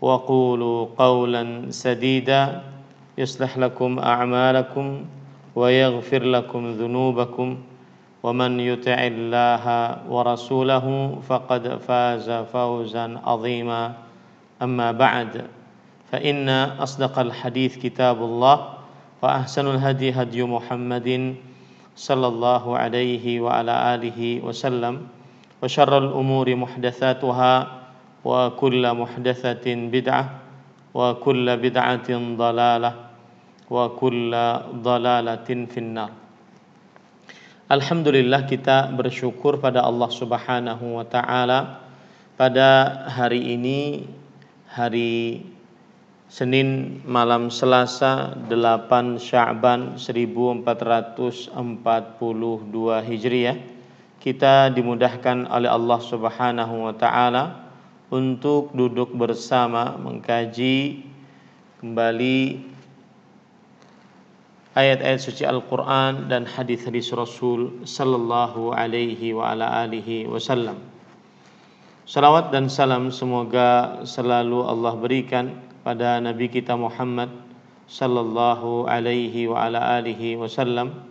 وقولوا قولا سديدا. يصلح لكم أعمالكم ويغفر لكم ذنوبكم. ومن يطع الله ورسوله فقد فاز فوزا عظيما. أما بعد فإن أصدق الحديث كتاب الله وأحسن الهدي هدي محمد صلى الله عليه وعلى آله وسلم. وشر الأمور محدثاتها وكل محدثة بدعة وكل بدعة ضلالة وكل ضلالة في النار Alhamdulillah kita bersyukur pada Allah Subhanahu wa taala pada hari ini hari Senin malam Selasa 8 Sya'ban 1442 Hijriah kita dimudahkan oleh Allah Subhanahu wa taala untuk duduk bersama mengkaji kembali ayat-ayat suci Al-Qur'an dan hadis-hadis Rasul sallallahu alaihi wa ala alihi wasallam. Salawat dan salam semoga selalu Allah berikan pada nabi kita Muhammad sallallahu alaihi wa ala alihi wasallam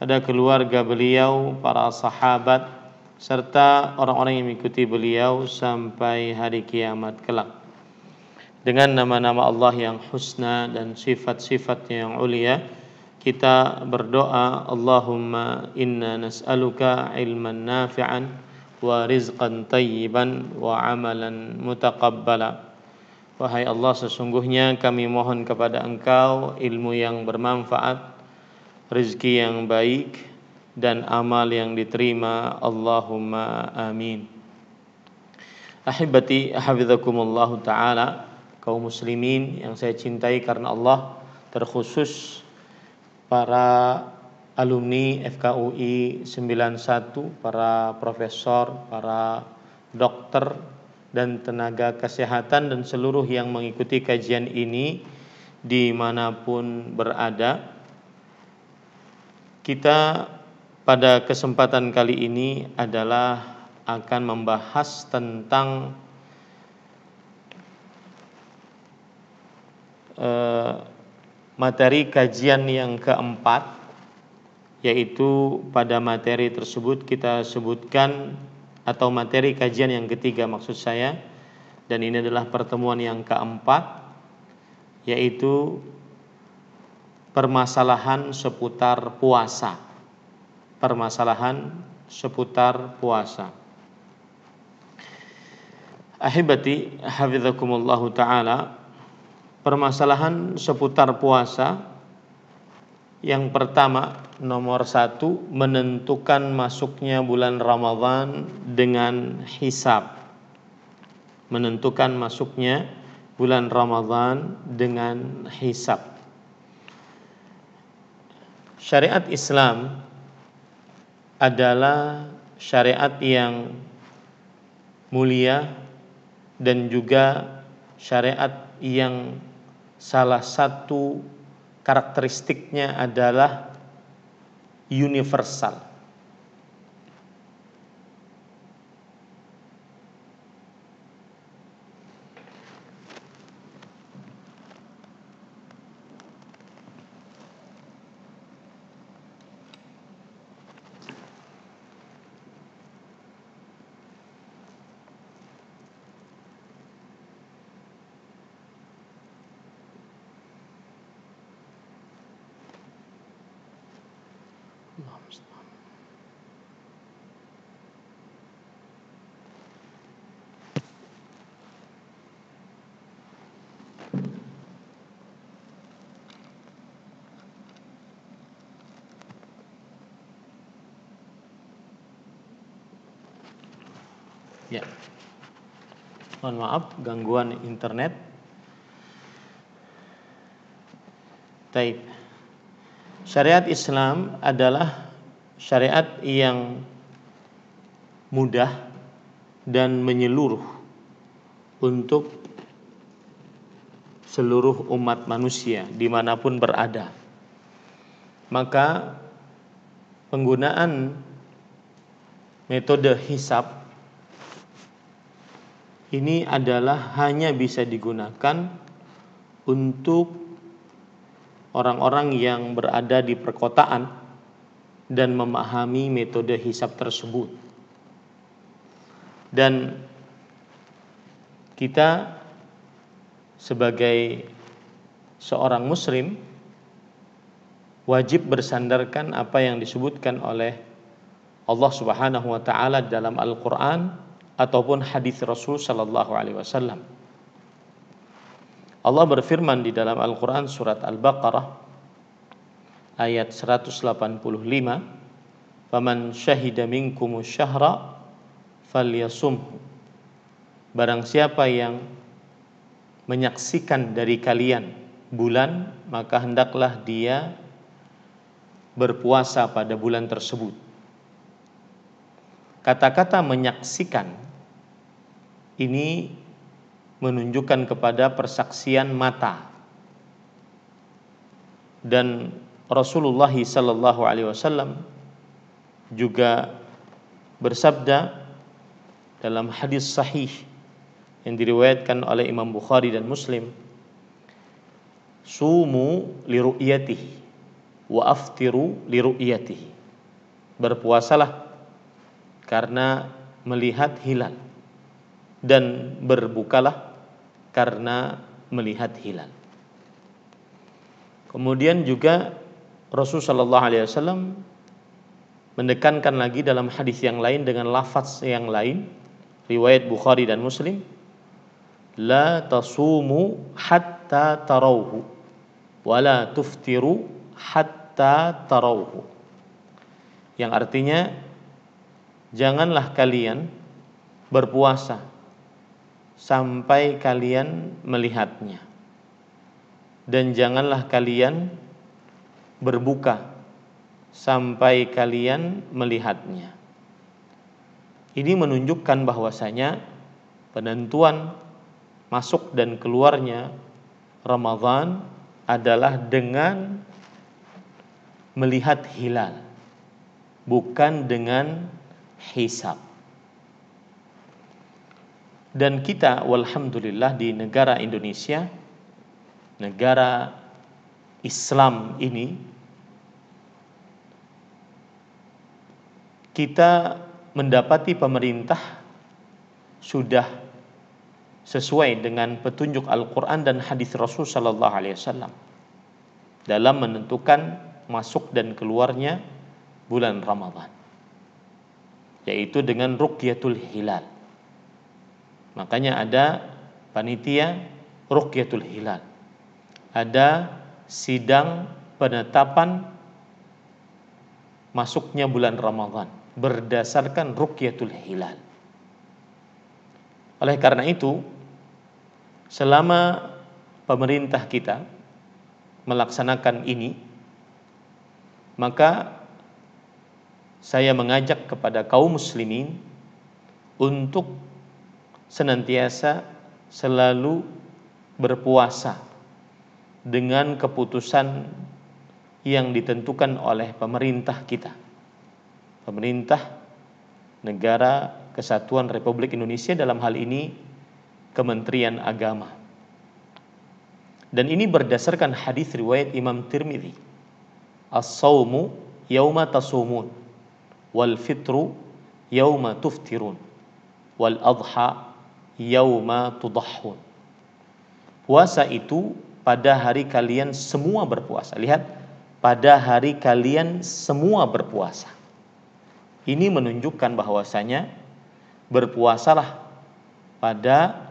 pada keluarga beliau, para sahabat serta orang-orang yang mengikuti beliau sampai hari kiamat kelak. Dengan nama-nama Allah yang husna dan sifat-sifatnya yang ulia, kita berdoa Allahumma inna nas'aluka ilman nafi'an wa rizqan tayyiban wa amalan mutaqabbala. Wahai Allah sesungguhnya kami mohon kepada Engkau ilmu yang bermanfaat, rezeki yang baik, dan amal yang diterima. Allahumma amin. Ahibati hafizakumullah taala kaum muslimin yang saya cintai karena Allah terkhusus para alumni FKUI 91 para profesor para dokter dan tenaga kesehatan dan seluruh yang mengikuti kajian ini di mana pun berada. Kita pada kesempatan kali ini adalah akan membahas tentang uh, materi kajian yang keempat yaitu pada materi tersebut kita sebutkan atau materi kajian yang ketiga maksud saya dan ini adalah pertemuan yang keempat yaitu permasalahan seputar puasa permasalahan seputar puasa. Ahibati hafizakumullah taala permasalahan seputar puasa yang pertama nomor satu menentukan masuknya bulan Ramadhan dengan hisab menentukan masuknya bulan Ramadhan dengan hisab syariat Islam adalah syariat yang mulia dan juga syariat yang salah satu karakteristiknya adalah universal. Ya. Mohon maaf gangguan internet. Taib. Syariat Islam adalah syariat yang mudah dan menyeluruh untuk seluruh umat manusia di mana pun berada. Maka penggunaan metode hisap ini adalah hanya bisa digunakan untuk orang-orang yang berada di perkotaan dan memahami metode hisap tersebut. Dan kita sebagai seorang muslim wajib bersandarkan apa yang disebutkan oleh Allah Subhanahu wa taala dalam Al-Qur'an ataupun hadis Rasul sallallahu alaihi wasallam. Allah berfirman di dalam Al-Qur'an surat Al-Baqarah ayat 185, "Faman syahida minkum syahra falyasumhu." Barang siapa yang menyaksikan dari kalian bulan, maka hendaklah dia berpuasa pada bulan tersebut. Kata-kata menyaksikan ini menunjukkan kepada persaksian mata. Dan Rasulullah sallallahu alaihi wasallam juga bersabda dalam hadis sahih yang diriwayatkan oleh Imam Bukhari dan Muslim, "Sumu li ru'yatihi wa aftiru li ru'yatihi." Berpuasalah karena melihat hilal dan berbukalah karena melihat hilal. Kemudian juga Rasulullah Shallallahu Alaihi Wasallam mendekankan lagi dalam hadis yang lain dengan lafaz yang lain riwayat Bukhari dan Muslim la tasumu hatta tarauhu wa la tuftiru hatta yang artinya janganlah kalian berpuasa sampai kalian melihatnya. Dan janganlah kalian berbuka sampai kalian melihatnya. Ini menunjukkan bahwasanya penentuan masuk dan keluarnya Ramadan adalah dengan melihat hilal, bukan dengan hisab. Dan kita walhamdulillah di negara Indonesia, negara Islam ini kita mendapati pemerintah sudah sesuai dengan petunjuk Al-Quran dan hadis Rasul Sallallahu Alaihi Wasallam dalam menentukan masuk dan keluarnya bulan Ramadhan, yaitu dengan rukyatul hilal. Makanya ada panitia Rukyatul Hilal. Ada sidang penetapan masuknya bulan Ramadhan berdasarkan Rukyatul Hilal. Oleh karena itu, selama pemerintah kita melaksanakan ini, maka saya mengajak kepada kaum muslimin untuk senantiasa selalu berpuasa dengan keputusan yang ditentukan oleh pemerintah kita. Pemerintah negara Kesatuan Republik Indonesia dalam hal ini Kementerian Agama. Dan ini berdasarkan hadis riwayat Imam Tirmidzi. As-saumu yauma tasumun wal fitru yauma tuftirun wal adha yauma tudahhun. Puasa itu pada hari kalian semua berpuasa. Lihat, pada hari kalian semua berpuasa. Ini menunjukkan bahwasanya berpuasalah pada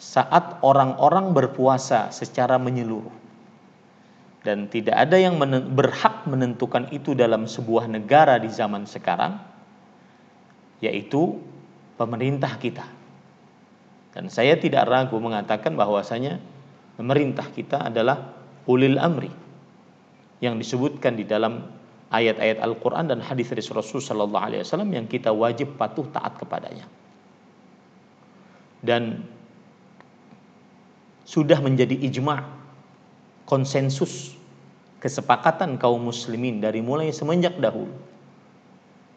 saat orang-orang berpuasa secara menyeluruh. Dan tidak ada yang berhak menentukan itu dalam sebuah negara di zaman sekarang, yaitu pemerintah kita dan saya tidak ragu mengatakan bahwasanya pemerintah kita adalah ulil amri, yang disebutkan di dalam ayat-ayat Al-Quran dan hadis dari Rasul Sallallahu Alaihi Wasallam yang kita wajib patuh taat kepadanya. Dan sudah menjadi ijma konsensus kesepakatan kaum muslimin dari mulai semenjak dahulu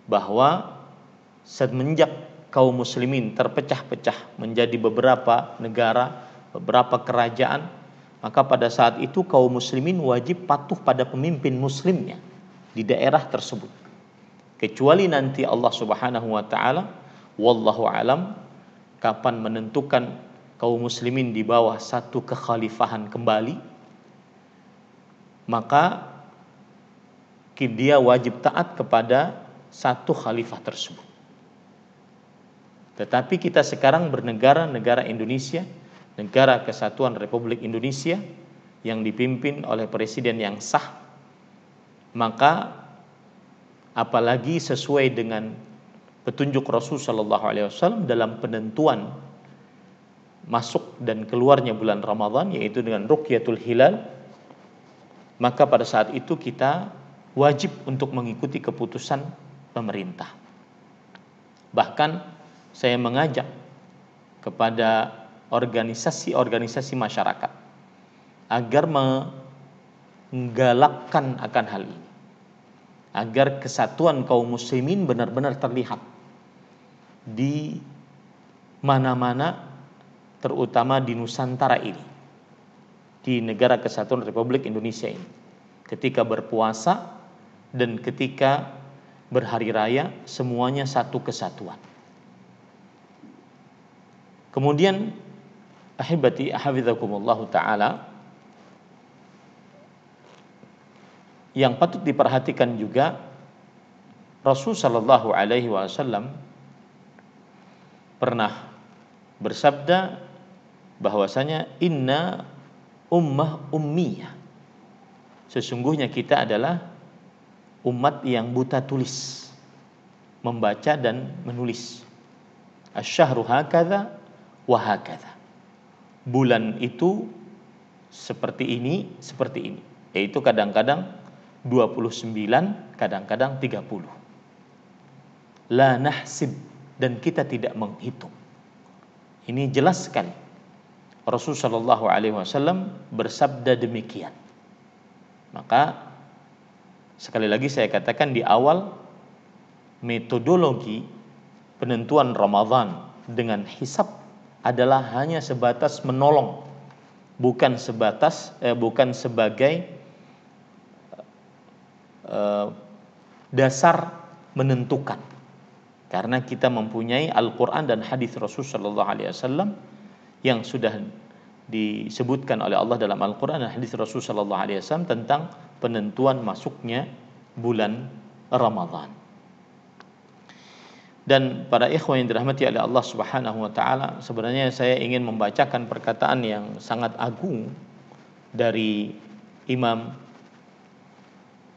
bahwa semenjak kaum muslimin terpecah-pecah menjadi beberapa negara, beberapa kerajaan, maka pada saat itu kaum muslimin wajib patuh pada pemimpin muslimnya di daerah tersebut. Kecuali nanti Allah Subhanahu wa taala wallahu alam kapan menentukan kaum muslimin di bawah satu kekhalifahan kembali maka dia wajib taat kepada satu khalifah tersebut. Tetapi kita sekarang bernegara negara Indonesia, negara kesatuan Republik Indonesia yang dipimpin oleh presiden yang sah, maka apalagi sesuai dengan petunjuk Rasul Shallallahu Alaihi Wasallam dalam penentuan masuk dan keluarnya bulan Ramadhan yaitu dengan rukyatul hilal maka pada saat itu kita wajib untuk mengikuti keputusan pemerintah. Bahkan saya mengajak kepada organisasi-organisasi masyarakat agar menggalakkan akan hal ini. Agar kesatuan kaum muslimin benar-benar terlihat di mana-mana terutama di Nusantara ini di negara kesatuan Republik Indonesia ini. Ketika berpuasa dan ketika berhari raya semuanya satu kesatuan kemudian ahibati hafizakumullah taala yang patut diperhatikan juga Rasul sallallahu alaihi wasallam pernah bersabda bahwasanya inna ummah ummiyah. Sesungguhnya kita adalah umat yang buta tulis, membaca dan menulis. Asyahru hakadha wa hakadha. Bulan itu seperti ini, seperti ini. Yaitu kadang-kadang 29, kadang-kadang 30. La nahsib dan kita tidak menghitung. Ini jelas sekali. Rasul Shallallahu Alaihi Wasallam bersabda demikian. Maka sekali lagi saya katakan di awal metodologi penentuan Ramadan dengan hisab adalah hanya sebatas menolong, bukan sebatas eh, bukan sebagai eh, dasar menentukan karena kita mempunyai Al-Qur'an dan hadis Rasul sallallahu alaihi wasallam yang sudah disebutkan oleh Allah dalam Al-Qur'an dan hadis Rasul sallallahu alaihi wasallam tentang penentuan masuknya bulan Ramadan. Dan para ikhwan yang dirahmati oleh Allah Subhanahu wa taala, sebenarnya saya ingin membacakan perkataan yang sangat agung dari Imam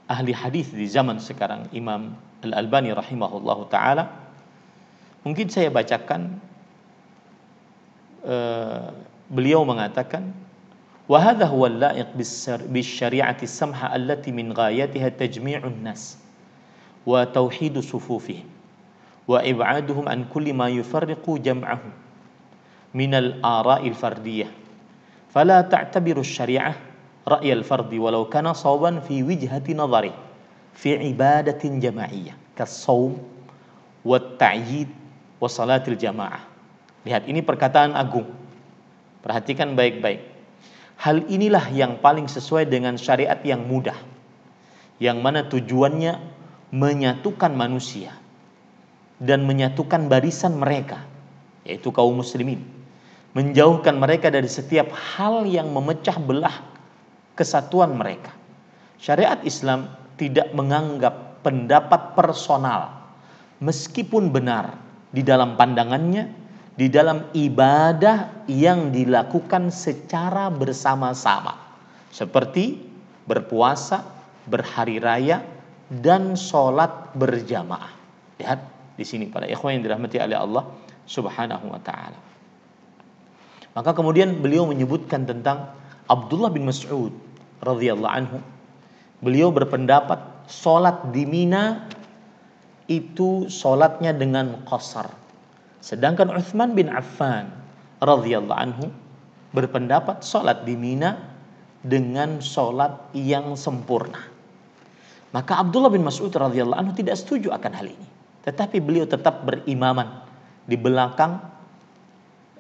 ahli hadis di zaman sekarang, Imam Al-Albani rahimahullahu taala. Mungkin saya bacakan uh, beliau mengatakan wa hadha samha min nas wa tauhid sufufihim kulli ma yufarriqu jam'ahum min al-ara'il fardiyah fala ta'tabiru asy-syari'ah ra'y al-fardi walau kana sawaban fi wijhati nadharihi fi ibadatin jamaiyah kasaum wa ta'yid wa salatil jamaah. Lihat ini perkataan agung. Perhatikan baik-baik. Hal inilah yang paling sesuai dengan syariat yang mudah. Yang mana tujuannya menyatukan manusia dan menyatukan barisan mereka yaitu kaum muslimin menjauhkan mereka dari setiap hal yang memecah belah kesatuan mereka. Syariat Islam tidak menganggap pendapat personal meskipun benar di dalam pandangannya di dalam ibadah yang dilakukan secara bersama-sama seperti berpuasa, berhari raya dan sholat berjamaah. Lihat di sini para ikhwan yang dirahmati oleh Allah Subhanahu wa taala. Maka kemudian beliau menyebutkan tentang Abdullah bin Mas'ud radhiyallahu anhu Beliau berpendapat sholat di Mina itu sholatnya dengan qasar. Sedangkan Uthman bin Affan radhiyallahu anhu berpendapat sholat di Mina dengan sholat yang sempurna. Maka Abdullah bin Mas'ud radhiyallahu anhu tidak setuju akan hal ini. Tetapi beliau tetap berimaman di belakang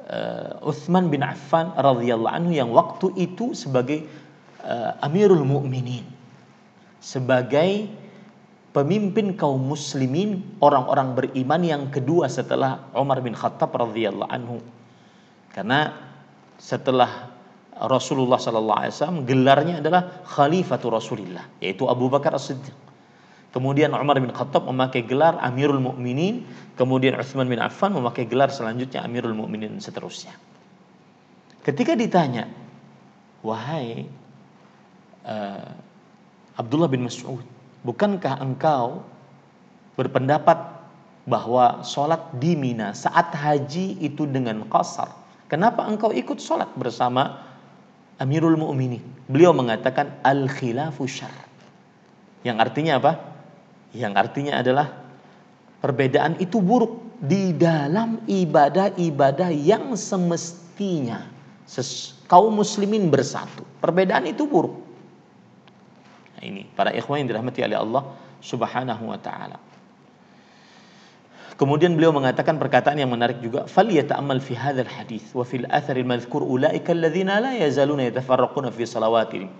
uh, Uthman bin Affan radhiyallahu anhu yang waktu itu sebagai uh, Amirul Mukminin, sebagai pemimpin kaum muslimin orang-orang beriman yang kedua setelah Umar bin Khattab radhiyallahu anhu. Karena setelah Rasulullah sallallahu alaihi wasallam gelarnya adalah Khalifatu Rasulillah yaitu Abu Bakar As-Siddiq. Kemudian Umar bin Khattab memakai gelar Amirul Mukminin, kemudian Utsman bin Affan memakai gelar selanjutnya Amirul Mukminin seterusnya. Ketika ditanya, "Wahai uh, Abdullah bin Mas'ud, bukankah engkau berpendapat bahwa sholat di Mina saat haji itu dengan qasar? Kenapa engkau ikut sholat bersama Amirul Mu'minin. Beliau mengatakan al-khilafu syar. Yang artinya apa? Yang artinya adalah perbedaan itu buruk di dalam ibadah-ibadah yang semestinya kaum muslimin bersatu. Perbedaan itu buruk. Nah, ini para ikhwan yang dirahmati oleh Allah Subhanahu wa taala. Kemudian beliau mengatakan perkataan yang menarik juga, "Falyata'ammal fi hadzal hadis wa fil athar al-madhkur ulaika alladhina la yazaluna yatafarraquna fi salawatihim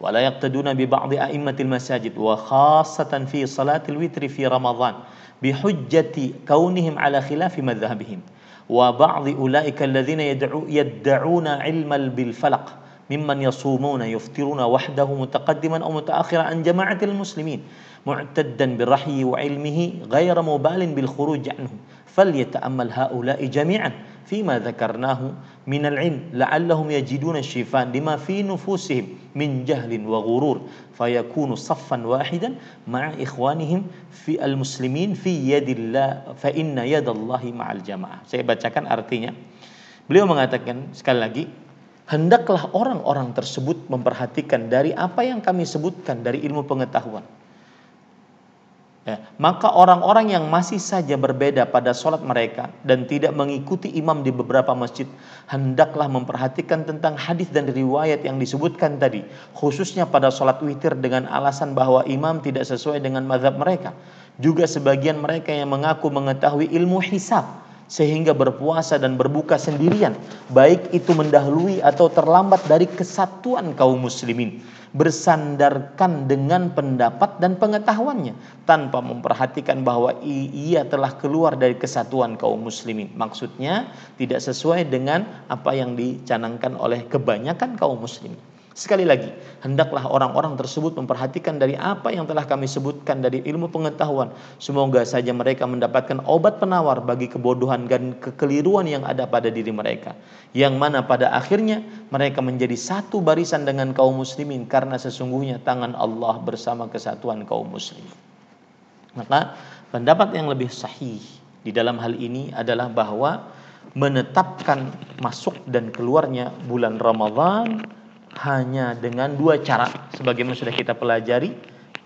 ولا يقتدون ببعض أئمة المساجد وخاصة في صلاة الوتر في رمضان بحجة كونهم على خلاف مذهبهم. وبعض أولئك الذين يدعو يدعون علما بالفلق ممن يصومون يفطرون وحده متقدما أو متأخرا عن جماعة المسلمين معتدا بالرحي وعلمه غير مبال بالخروج عنه. فليتأمل هؤلاء جميعا. فيما ذكرناه من العلم لعلهم يجدون الشفاء لما في نفوسهم من جهل وغرور فيكون صفا واحدا مع إخوانهم في المسلمين في يد الله فإن يد الله مع الجماعة saya bacakan artinya beliau mengatakan sekali lagi hendaklah orang-orang tersebut memperhatikan dari apa yang kami sebutkan dari ilmu pengetahuan Ya, maka orang-orang yang masih saja berbeda pada sholat mereka dan tidak mengikuti imam di beberapa masjid hendaklah memperhatikan tentang hadis dan riwayat yang disebutkan tadi khususnya pada sholat witir dengan alasan bahwa imam tidak sesuai dengan mazhab mereka. Juga sebagian mereka yang mengaku mengetahui ilmu hisab sehingga berpuasa dan berbuka sendirian baik itu mendahului atau terlambat dari kesatuan kaum muslimin bersandarkan dengan pendapat dan pengetahuannya tanpa memperhatikan bahwa ia telah keluar dari kesatuan kaum muslimin. Maksudnya tidak sesuai dengan apa yang dicanangkan oleh kebanyakan kaum muslimin. Sekali lagi, hendaklah orang-orang tersebut memperhatikan dari apa yang telah kami sebutkan dari ilmu pengetahuan. Semoga saja mereka mendapatkan obat penawar bagi kebodohan dan kekeliruan yang ada pada diri mereka. Yang mana pada akhirnya mereka menjadi satu barisan dengan kaum muslimin karena sesungguhnya tangan Allah bersama kesatuan kaum muslimin. Maka pendapat yang lebih sahih di dalam hal ini adalah bahwa menetapkan masuk dan keluarnya bulan Ramadhan hanya dengan dua cara sebagaimana sudah kita pelajari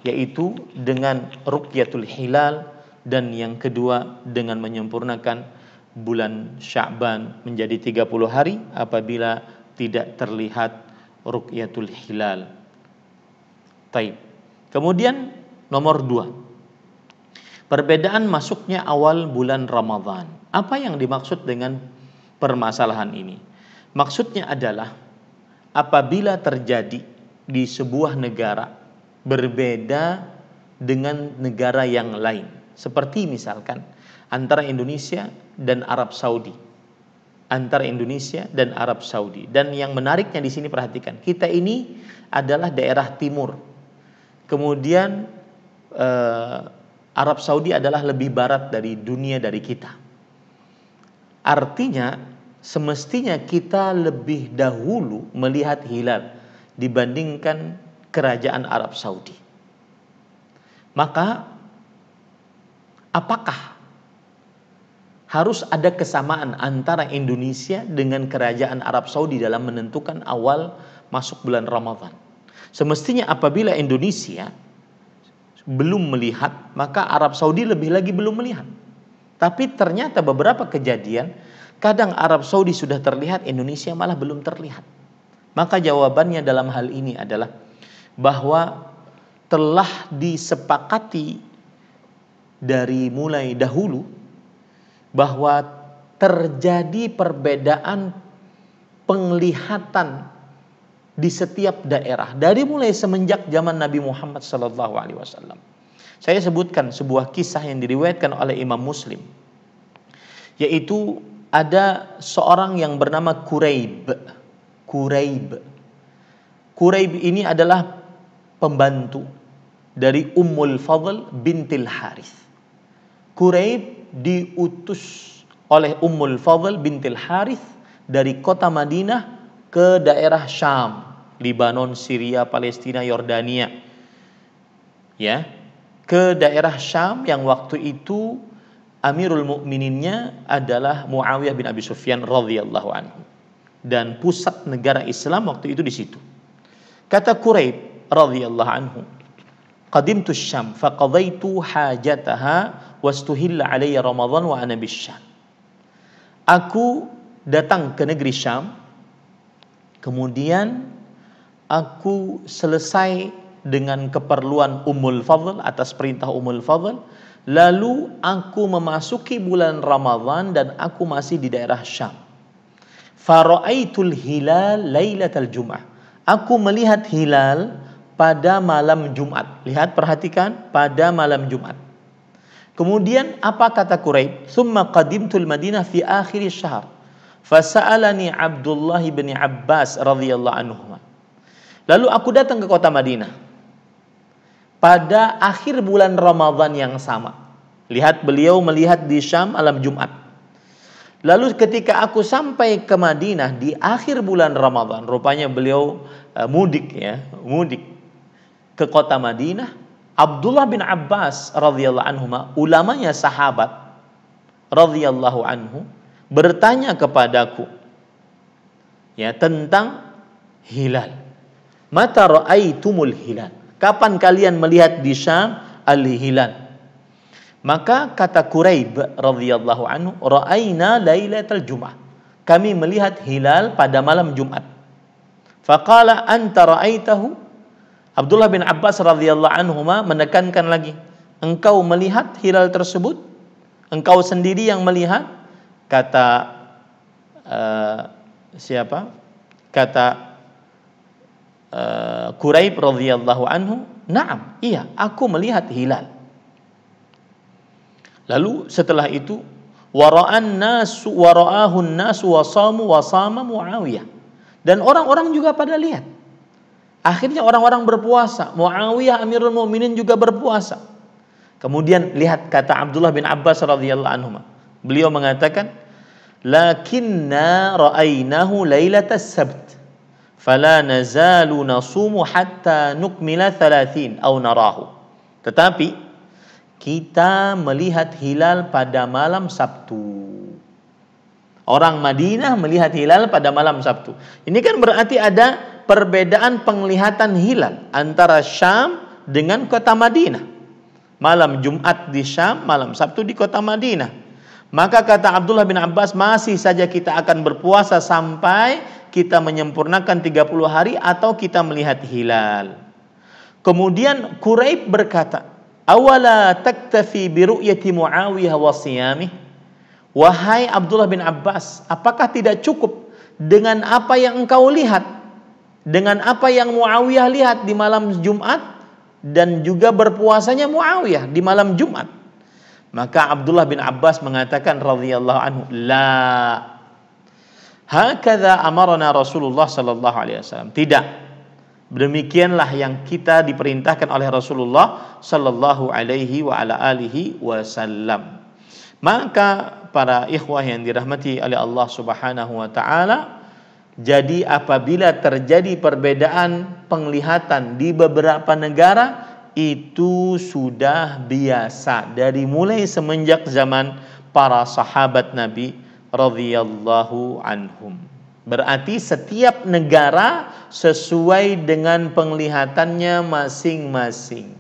yaitu dengan rukyatul hilal dan yang kedua dengan menyempurnakan bulan Sya'ban menjadi 30 hari apabila tidak terlihat rukyatul hilal. Taib. Kemudian nomor dua. Perbedaan masuknya awal bulan Ramadhan. Apa yang dimaksud dengan permasalahan ini? Maksudnya adalah apabila terjadi di sebuah negara berbeda dengan negara yang lain. Seperti misalkan antara Indonesia dan Arab Saudi. Antara Indonesia dan Arab Saudi. Dan yang menariknya di sini perhatikan, kita ini adalah daerah timur. Kemudian eh, Arab Saudi adalah lebih barat dari dunia dari kita. Artinya semestinya kita lebih dahulu melihat hilal dibandingkan kerajaan Arab Saudi. Maka apakah harus ada kesamaan antara Indonesia dengan kerajaan Arab Saudi dalam menentukan awal masuk bulan Ramadan? Semestinya apabila Indonesia belum melihat, maka Arab Saudi lebih lagi belum melihat. Tapi ternyata beberapa kejadian, kadang Arab Saudi sudah terlihat, Indonesia malah belum terlihat. Maka jawabannya dalam hal ini adalah bahwa telah disepakati dari mulai dahulu bahwa terjadi perbedaan penglihatan di setiap daerah dari mulai semenjak zaman Nabi Muhammad wasallam. Saya sebutkan sebuah kisah yang diriwayatkan oleh Imam Muslim yaitu ada seorang yang bernama Quraib. Quraib. Quraib ini adalah pembantu dari Ummul Fadl bintil Harith. Quraib diutus oleh Ummul Fadl bintil Harith dari kota Madinah ke daerah Syam, Libanon, Syria, Palestina, Yordania. Ya, ke daerah Syam yang waktu itu Amirul Mukmininnya adalah Muawiyah bin Abi Sufyan radhiyallahu anhu. Dan pusat negara Islam waktu itu di situ. Kata Quraib radhiyallahu anhu, "Qadimtu Syam faqadaitu hajataha wastuhilla alayya Ramadan wa ana bisyam." Aku datang ke negeri Syam Kemudian aku selesai dengan keperluan Ummul Fadl atas perintah Ummul Fadl. Lalu aku memasuki bulan Ramadhan dan aku masih di daerah Syam. Fara'aitul hilal lailatal jum'ah. Aku melihat hilal pada malam Jumat. Lihat perhatikan pada malam Jumat. Kemudian apa kata Quraib? Thumma qadimtul Madinah fi akhir syahr. Fasa'alani Abdullah bin Abbas radhiyallahu anhu. Lalu aku datang ke kota Madinah. Pada akhir bulan Ramadan yang sama. Lihat beliau melihat di Syam alam Jumat. Lalu ketika aku sampai ke Madinah di akhir bulan Ramadan, rupanya beliau uh, mudik ya, mudik ke kota Madinah. Abdullah bin Abbas radhiyallahu anhu, ulamanya sahabat radhiyallahu anhu, bertanya kepadaku ya tentang hilal. Mata ra'aitumul hilal. Kapan kalian melihat di Syam al-hilal? Maka kata Quraib radhiyallahu anhu, ra'aina lailatal Jum'ah. Kami melihat hilal pada malam Jumat. Faqala anta ra'aitahu? Abdullah bin Abbas radhiyallahu anhu menekankan lagi, engkau melihat hilal tersebut? Engkau sendiri yang melihat? kata uh, siapa? Kata uh, Quraib radhiyallahu anhu, "Na'am, iya, aku melihat hilal." Lalu setelah itu wara'an nasu wara'ahu nasu Muawiyah. Dan orang-orang juga pada lihat. Akhirnya orang-orang berpuasa. Muawiyah Amirul Mukminin juga berpuasa. Kemudian lihat kata Abdullah bin Abbas radhiyallahu anhu. Beliau mengatakan, lakinna ra'aynahu lailatas sabt fala nazalu nasumu hatta nukmila 30 au narahu tetapi kita melihat hilal pada malam Sabtu Orang Madinah melihat hilal pada malam Sabtu. Ini kan berarti ada perbedaan penglihatan hilal antara Syam dengan kota Madinah. Malam Jumat di Syam, malam Sabtu di kota Madinah. Maka kata Abdullah bin Abbas masih saja kita akan berpuasa sampai kita menyempurnakan 30 hari atau kita melihat hilal. Kemudian Quraib berkata, "Awala taktafi bi ru'yati Muawiyah wa siyamih?" Wahai Abdullah bin Abbas, apakah tidak cukup dengan apa yang engkau lihat? Dengan apa yang Muawiyah lihat di malam Jumat dan juga berpuasanya Muawiyah di malam Jumat? Maka Abdullah bin Abbas mengatakan radhiyallahu anhu, "La. Hakadha amarna Rasulullah sallallahu alaihi wasallam." Tidak. Demikianlah yang kita diperintahkan oleh Rasulullah sallallahu alaihi wa ala alihi wasallam. Maka para ikhwah yang dirahmati oleh Allah Subhanahu wa taala, jadi apabila terjadi perbedaan penglihatan di beberapa negara, itu sudah biasa dari mulai semenjak zaman para sahabat Nabi radhiyallahu anhum. Berarti setiap negara sesuai dengan penglihatannya masing-masing.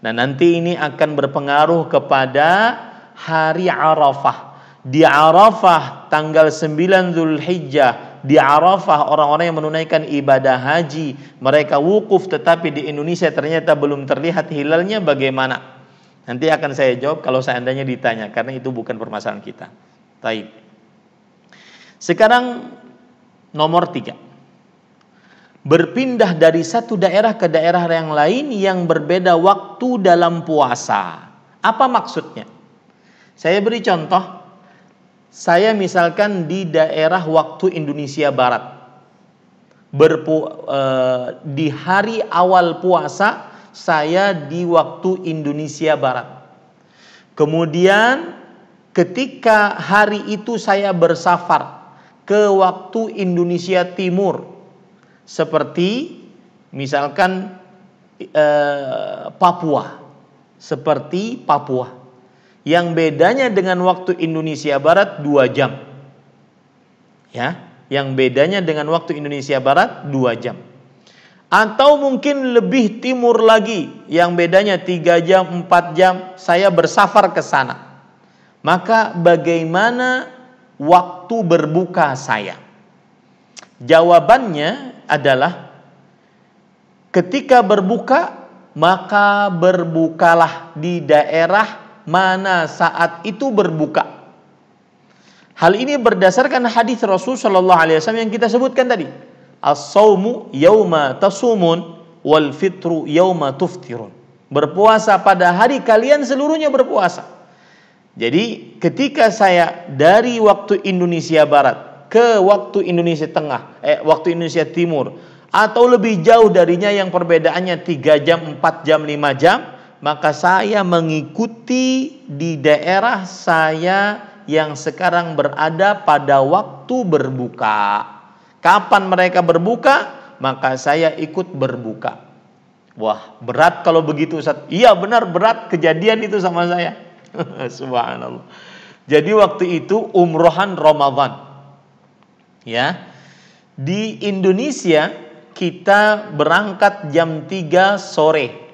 Nah, nanti ini akan berpengaruh kepada hari Arafah. Di Arafah tanggal 9 Zulhijjah, di Arafah orang-orang yang menunaikan ibadah haji, mereka wukuf tetapi di Indonesia ternyata belum terlihat hilalnya bagaimana? Nanti akan saya jawab kalau seandainya ditanya karena itu bukan permasalahan kita. Taib. Sekarang nomor tiga. Berpindah dari satu daerah ke daerah yang lain yang berbeda waktu dalam puasa. Apa maksudnya? Saya beri contoh. Saya misalkan di daerah waktu Indonesia Barat. Berpu, eh, di hari awal puasa saya di waktu Indonesia Barat. Kemudian ketika hari itu saya bersafar ke waktu Indonesia Timur seperti misalkan eh, Papua seperti Papua yang bedanya dengan waktu Indonesia Barat dua jam. Ya yang bedanya dengan waktu Indonesia Barat dua jam. Atau mungkin lebih timur lagi yang bedanya tiga jam empat jam saya bersafar ke sana. Maka bagaimana waktu berbuka saya? Jawabannya adalah ketika berbuka maka berbukalah di daerah mana saat itu berbuka. Hal ini berdasarkan hadis Rasul Shallallahu Alaihi Wasallam yang kita sebutkan tadi. As-saumu yauma tasumun wal fitru yauma tuftirun. Berpuasa pada hari kalian seluruhnya berpuasa jadi ketika saya dari waktu Indonesia Barat ke waktu Indonesia Tengah, eh waktu Indonesia Timur atau lebih jauh darinya yang perbedaannya 3 jam, 4 jam, 5 jam, maka saya mengikuti di daerah saya yang sekarang berada pada waktu berbuka. Kapan mereka berbuka? Maka saya ikut berbuka. Wah, berat kalau begitu Ustaz. Iya, benar berat kejadian itu sama saya Subhanallah. Jadi waktu itu umrohan Ramadan. Ya. Di Indonesia kita berangkat jam 3 sore.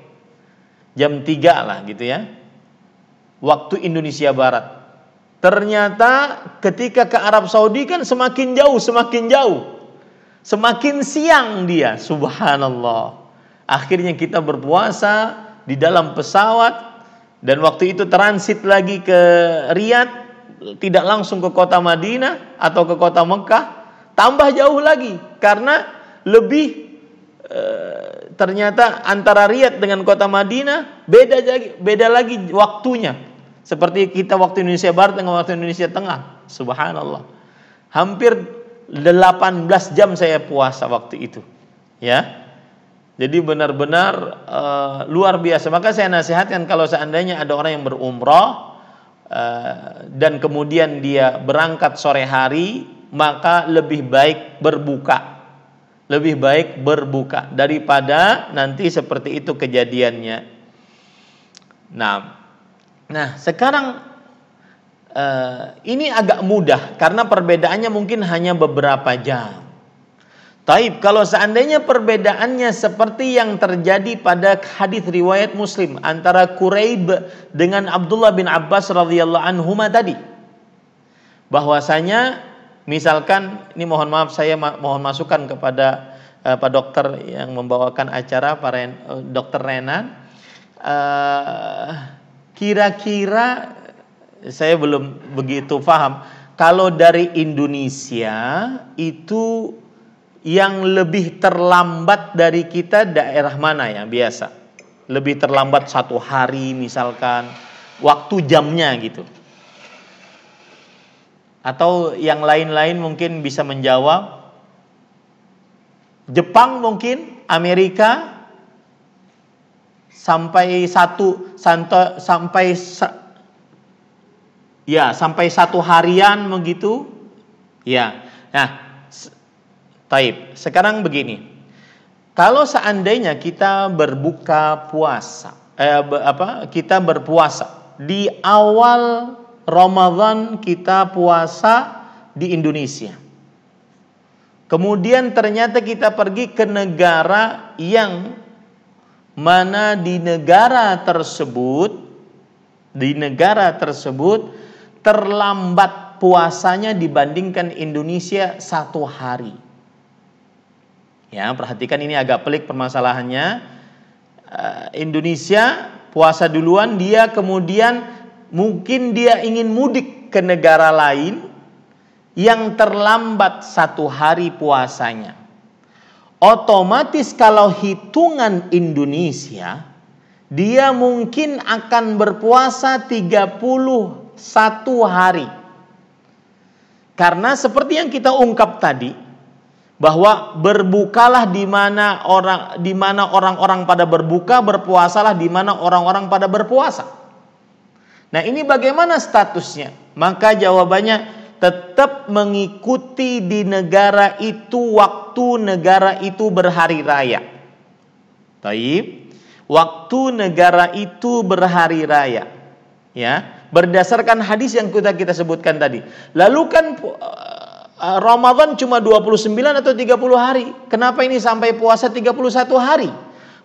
Jam 3 lah gitu ya. Waktu Indonesia Barat. Ternyata ketika ke Arab Saudi kan semakin jauh, semakin jauh. Semakin siang dia, subhanallah. Akhirnya kita berpuasa di dalam pesawat dan waktu itu transit lagi ke Riyadh tidak langsung ke kota Madinah atau ke kota Mekah tambah jauh lagi karena lebih e, ternyata antara Riyadh dengan kota Madinah beda lagi beda lagi waktunya. Seperti kita waktu Indonesia Barat dengan waktu Indonesia Tengah. Subhanallah. Hampir 18 jam saya puasa waktu itu. Ya. Jadi benar-benar uh, luar biasa. Maka saya nasihatkan kalau seandainya ada orang yang berumroh uh, dan kemudian dia berangkat sore hari, maka lebih baik berbuka. Lebih baik berbuka daripada nanti seperti itu kejadiannya. Nah, nah sekarang uh, ini agak mudah karena perbedaannya mungkin hanya beberapa jam. Taib, kalau seandainya perbedaannya seperti yang terjadi pada hadis riwayat Muslim antara Quraib dengan Abdullah bin Abbas radhiyallahu anhu tadi. Bahwasanya misalkan ini mohon maaf saya mohon masukan kepada uh, Pak Dokter yang membawakan acara Pak Ren, uh, Dokter Renan uh, kira-kira saya belum begitu paham kalau dari Indonesia itu yang lebih terlambat dari kita daerah mana ya biasa? Lebih terlambat satu hari misalkan, waktu jamnya gitu. Atau yang lain-lain mungkin bisa menjawab. Jepang mungkin, Amerika sampai satu santo, sampai ya sampai satu harian begitu ya nah Taib. Sekarang begini. Kalau seandainya kita berbuka puasa, eh, apa? Kita berpuasa di awal Ramadan kita puasa di Indonesia. Kemudian ternyata kita pergi ke negara yang mana di negara tersebut di negara tersebut terlambat puasanya dibandingkan Indonesia satu hari. Ya, perhatikan ini agak pelik permasalahannya. Uh, Indonesia puasa duluan, dia kemudian mungkin dia ingin mudik ke negara lain yang terlambat satu hari puasanya. Otomatis kalau hitungan Indonesia, dia mungkin akan berpuasa 31 hari. Karena seperti yang kita ungkap tadi, bahwa berbukalah di mana orang di mana orang-orang pada berbuka, berpuasalah di mana orang-orang pada berpuasa. Nah, ini bagaimana statusnya? Maka jawabannya tetap mengikuti di negara itu waktu negara itu berhari raya. Taib waktu negara itu berhari raya. Ya, berdasarkan hadis yang kita kita sebutkan tadi. Lalu kan uh, Ramadan cuma 29 atau 30 hari. Kenapa ini sampai puasa 31 hari?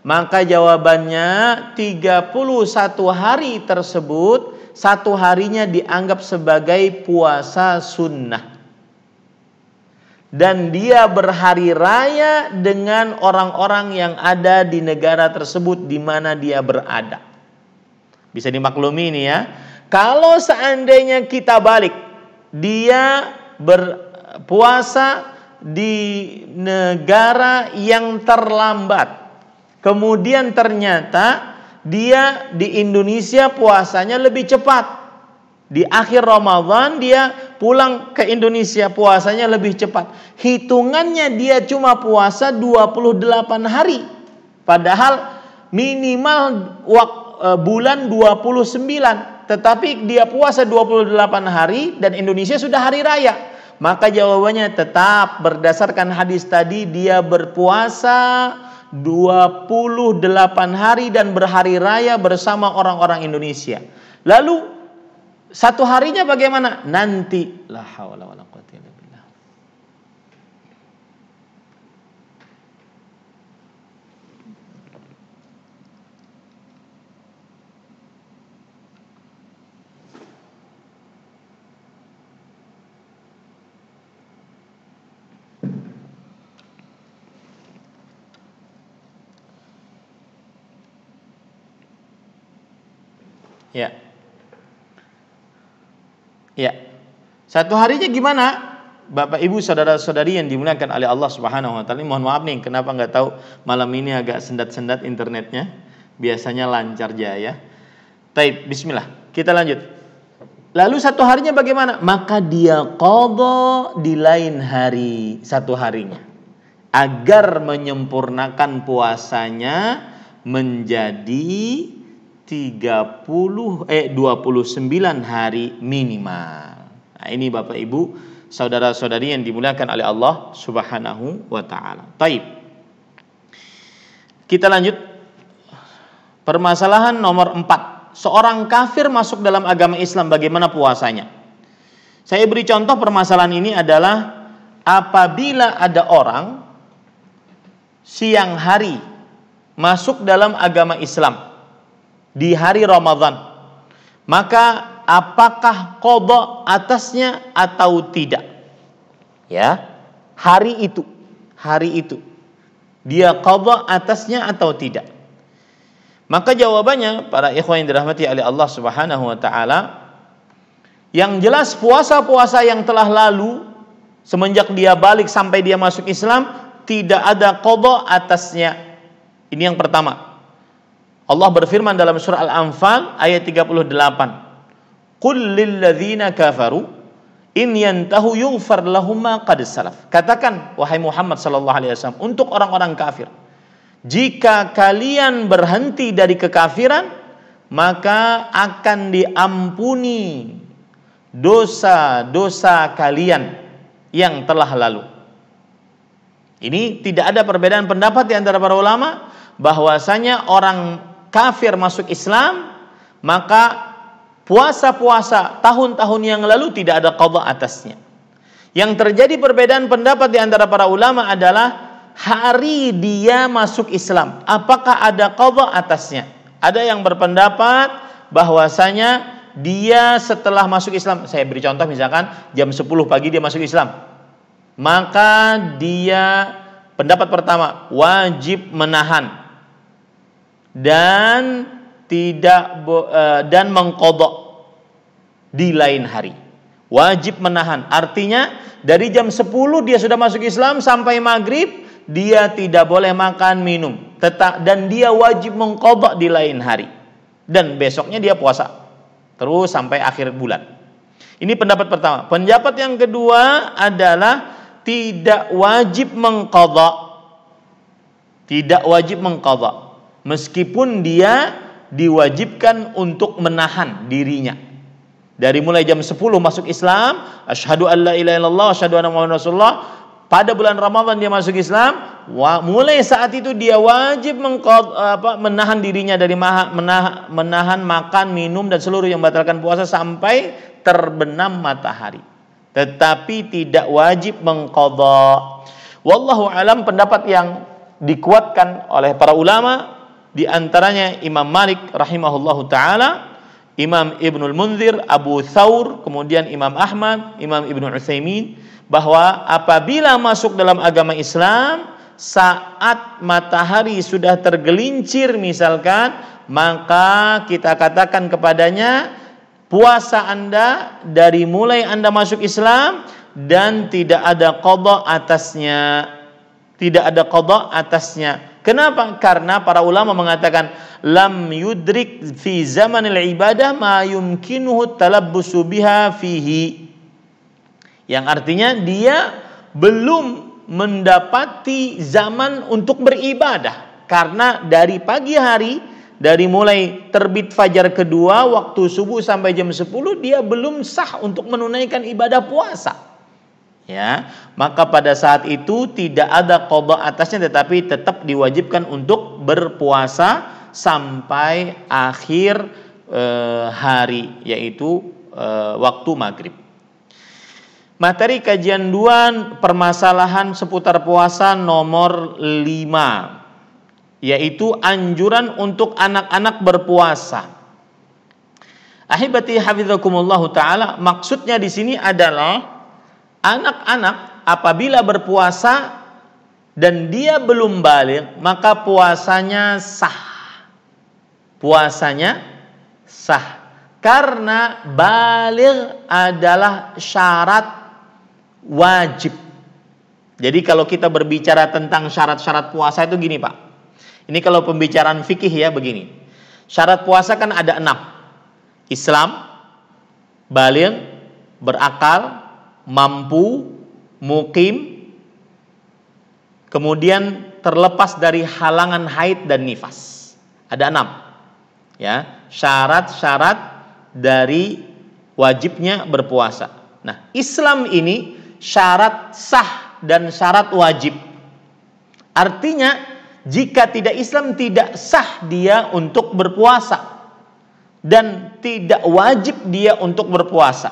Maka jawabannya 31 hari tersebut satu harinya dianggap sebagai puasa sunnah dan dia berhari raya dengan orang-orang yang ada di negara tersebut di mana dia berada. Bisa dimaklumi ini ya. Kalau seandainya kita balik, dia berpuasa di negara yang terlambat. Kemudian ternyata dia di Indonesia puasanya lebih cepat di akhir Ramadan dia pulang ke Indonesia puasanya lebih cepat. Hitungannya dia cuma puasa 28 hari. Padahal minimal e, bulan 29. Tetapi dia puasa 28 hari dan Indonesia sudah hari raya. Maka jawabannya tetap berdasarkan hadis tadi dia berpuasa 28 hari dan berhari raya bersama orang-orang Indonesia. Lalu satu harinya bagaimana? Nanti la haula wala Ya. Ya. Satu harinya gimana? Bapak Ibu saudara-saudari yang dimuliakan oleh Allah Subhanahu wa taala. Mohon maaf nih kenapa nggak tahu malam ini agak sendat-sendat internetnya. Biasanya lancar jaya. Taib, bismillah. Kita lanjut. Lalu satu harinya bagaimana? Maka dia qadha di lain hari satu harinya. Agar menyempurnakan puasanya menjadi 30 eh 29 hari minimal. Nah, ini Bapak Ibu, saudara-saudari yang dimuliakan oleh Allah Subhanahu wa taala. Taib. Kita lanjut permasalahan nomor 4. Seorang kafir masuk dalam agama Islam bagaimana puasanya? Saya beri contoh permasalahan ini adalah apabila ada orang siang hari masuk dalam agama Islam di hari Ramadan. Maka apakah kodok atasnya atau tidak? Ya, hari itu, hari itu dia kodok atasnya atau tidak? Maka jawabannya para ikhwan yang dirahmati oleh Allah Subhanahu wa taala yang jelas puasa-puasa yang telah lalu semenjak dia balik sampai dia masuk Islam tidak ada kodok atasnya. Ini yang pertama. Allah berfirman dalam surah Al-Anfal ayat 38. Qul lilladzina kafaru in yantahu yughfar lahum ma qad salaf. Katakan wahai Muhammad sallallahu alaihi wasallam untuk orang-orang kafir, jika kalian berhenti dari kekafiran, maka akan diampuni dosa-dosa kalian yang telah lalu. Ini tidak ada perbedaan pendapat di antara para ulama bahwasanya orang kafir masuk Islam, maka puasa-puasa tahun-tahun yang lalu tidak ada qadha atasnya. Yang terjadi perbedaan pendapat di antara para ulama adalah hari dia masuk Islam. Apakah ada qadha atasnya? Ada yang berpendapat bahwasanya dia setelah masuk Islam, saya beri contoh misalkan jam 10 pagi dia masuk Islam. Maka dia pendapat pertama wajib menahan dan tidak eh, dan mengkodok di lain hari. Wajib menahan. Artinya dari jam 10 dia sudah masuk Islam sampai maghrib dia tidak boleh makan minum. Tetap dan dia wajib mengkodok di lain hari. Dan besoknya dia puasa. Terus sampai akhir bulan. Ini pendapat pertama. Pendapat yang kedua adalah tidak wajib mengkodok. Tidak wajib mengkodok. Meskipun dia diwajibkan untuk menahan dirinya. Dari mulai jam 10 masuk Islam, asyhadu alla ilaha illallah, asyhadu anna muhammadar rasulullah, pada bulan Ramadan dia masuk Islam, mulai saat itu dia wajib mengkod, apa, menahan dirinya dari menahan, menahan makan, minum dan seluruh yang membatalkan puasa sampai terbenam matahari. Tetapi tidak wajib mengkodok. Wallahu alam pendapat yang dikuatkan oleh para ulama di antaranya Imam Malik rahimahullahu taala, Imam Ibnul Munzir, Abu Thawr, kemudian Imam Ahmad, Imam Ibnu Utsaimin bahwa apabila masuk dalam agama Islam saat matahari sudah tergelincir misalkan maka kita katakan kepadanya puasa Anda dari mulai Anda masuk Islam dan tidak ada qada atasnya. Tidak ada qada atasnya Kenapa? Karena para ulama mengatakan lam yudrik fi zamanil ibadah ma yumkinuhu talabbusu biha fihi. Yang artinya dia belum mendapati zaman untuk beribadah karena dari pagi hari dari mulai terbit fajar kedua waktu subuh sampai jam 10 dia belum sah untuk menunaikan ibadah puasa ya maka pada saat itu tidak ada qada atasnya tetapi tetap diwajibkan untuk berpuasa sampai akhir e, hari yaitu e, waktu maghrib. Materi kajian dua permasalahan seputar puasa nomor 5 yaitu anjuran untuk anak-anak berpuasa. Ahibati hafizakumullah taala maksudnya di sini adalah anak-anak apabila berpuasa dan dia belum balik, maka puasanya sah. Puasanya sah. Karena balik adalah syarat wajib. Jadi kalau kita berbicara tentang syarat-syarat puasa itu gini Pak. Ini kalau pembicaraan fikih ya begini. Syarat puasa kan ada enam. Islam, balik, berakal, mampu, mukim, kemudian terlepas dari halangan haid dan nifas. Ada enam. Ya, syarat-syarat dari wajibnya berpuasa. Nah, Islam ini syarat sah dan syarat wajib. Artinya, jika tidak Islam tidak sah dia untuk berpuasa dan tidak wajib dia untuk berpuasa.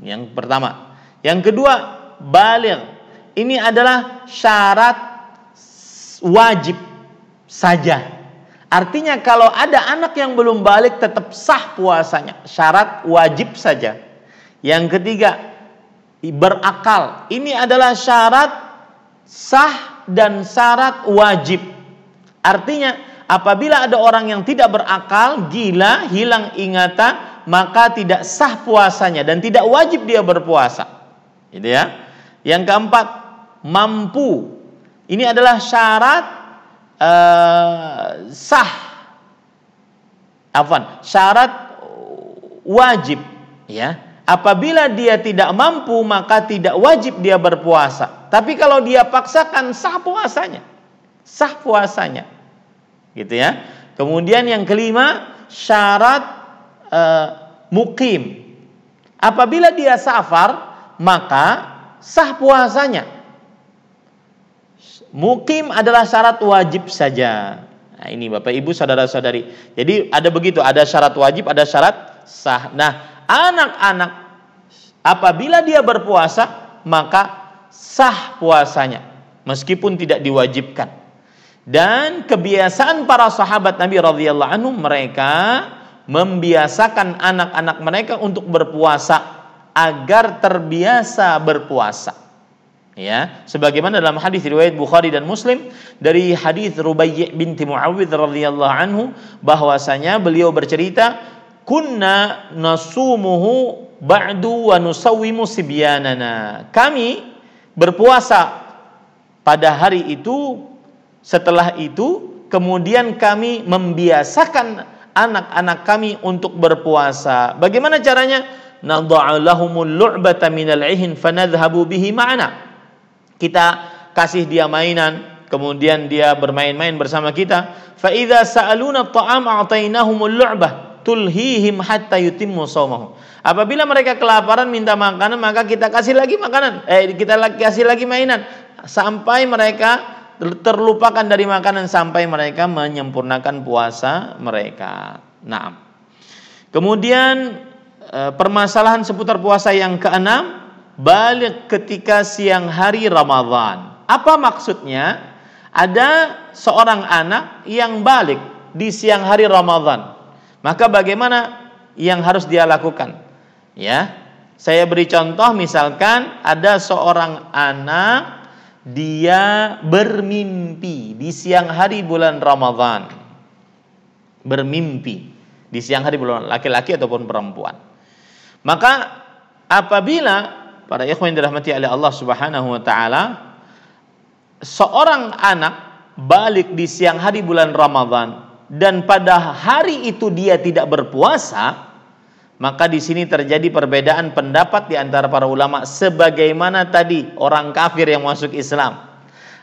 Yang pertama, yang kedua, balik. Ini adalah syarat wajib saja. Artinya kalau ada anak yang belum balik tetap sah puasanya. Syarat wajib saja. Yang ketiga, berakal. Ini adalah syarat sah dan syarat wajib. Artinya apabila ada orang yang tidak berakal, gila, hilang ingatan, maka tidak sah puasanya dan tidak wajib dia berpuasa. Gitu ya. Yang keempat, mampu. Ini adalah syarat uh, sah. Afwan, syarat wajib, ya. Apabila dia tidak mampu, maka tidak wajib dia berpuasa. Tapi kalau dia paksakan sah puasanya. Sah puasanya. Gitu ya. Kemudian yang kelima, syarat uh, mukim. Apabila dia safar, maka sah puasanya. Mukim adalah syarat wajib saja. Nah, ini Bapak Ibu saudara-saudari. Jadi ada begitu, ada syarat wajib, ada syarat sah. Nah, anak-anak apabila dia berpuasa, maka sah puasanya meskipun tidak diwajibkan. Dan kebiasaan para sahabat Nabi radhiyallahu anhu mereka membiasakan anak-anak mereka untuk berpuasa agar terbiasa berpuasa. Ya, sebagaimana dalam hadis riwayat Bukhari dan Muslim dari hadis Rubayy binti Muawwidh radhiyallahu anhu bahwasanya beliau bercerita kunna nasumuhu ba'du wa nusawwimu sibyanana. Kami berpuasa pada hari itu setelah itu kemudian kami membiasakan anak-anak kami untuk berpuasa. Bagaimana caranya? Nadha'u lahumul lu'bata minal ihin fanadhhabu bihi ma'ana kita kasih dia mainan, kemudian dia bermain-main bersama kita. Fa idza sa'aluna ta'am a'tainahumul lu'bah tulhihim hatta yutimmu shaumahum. Apabila mereka kelaparan minta makanan, maka kita kasih lagi makanan. Eh kita kasih lagi mainan sampai mereka terlupakan dari makanan sampai mereka menyempurnakan puasa mereka. Nah, kemudian permasalahan seputar puasa yang keenam balik ketika siang hari Ramadhan. Apa maksudnya? Ada seorang anak yang balik di siang hari Ramadhan. Maka bagaimana yang harus dia lakukan? Ya. Saya beri contoh misalkan ada seorang anak dia bermimpi di siang hari bulan Ramadhan. Bermimpi di siang hari bulan laki-laki ataupun perempuan. Maka apabila para ikhwan dirahmati oleh Allah Subhanahu wa taala seorang anak balik di siang hari bulan Ramadan dan pada hari itu dia tidak berpuasa maka di sini terjadi perbedaan pendapat di antara para ulama sebagaimana tadi orang kafir yang masuk Islam.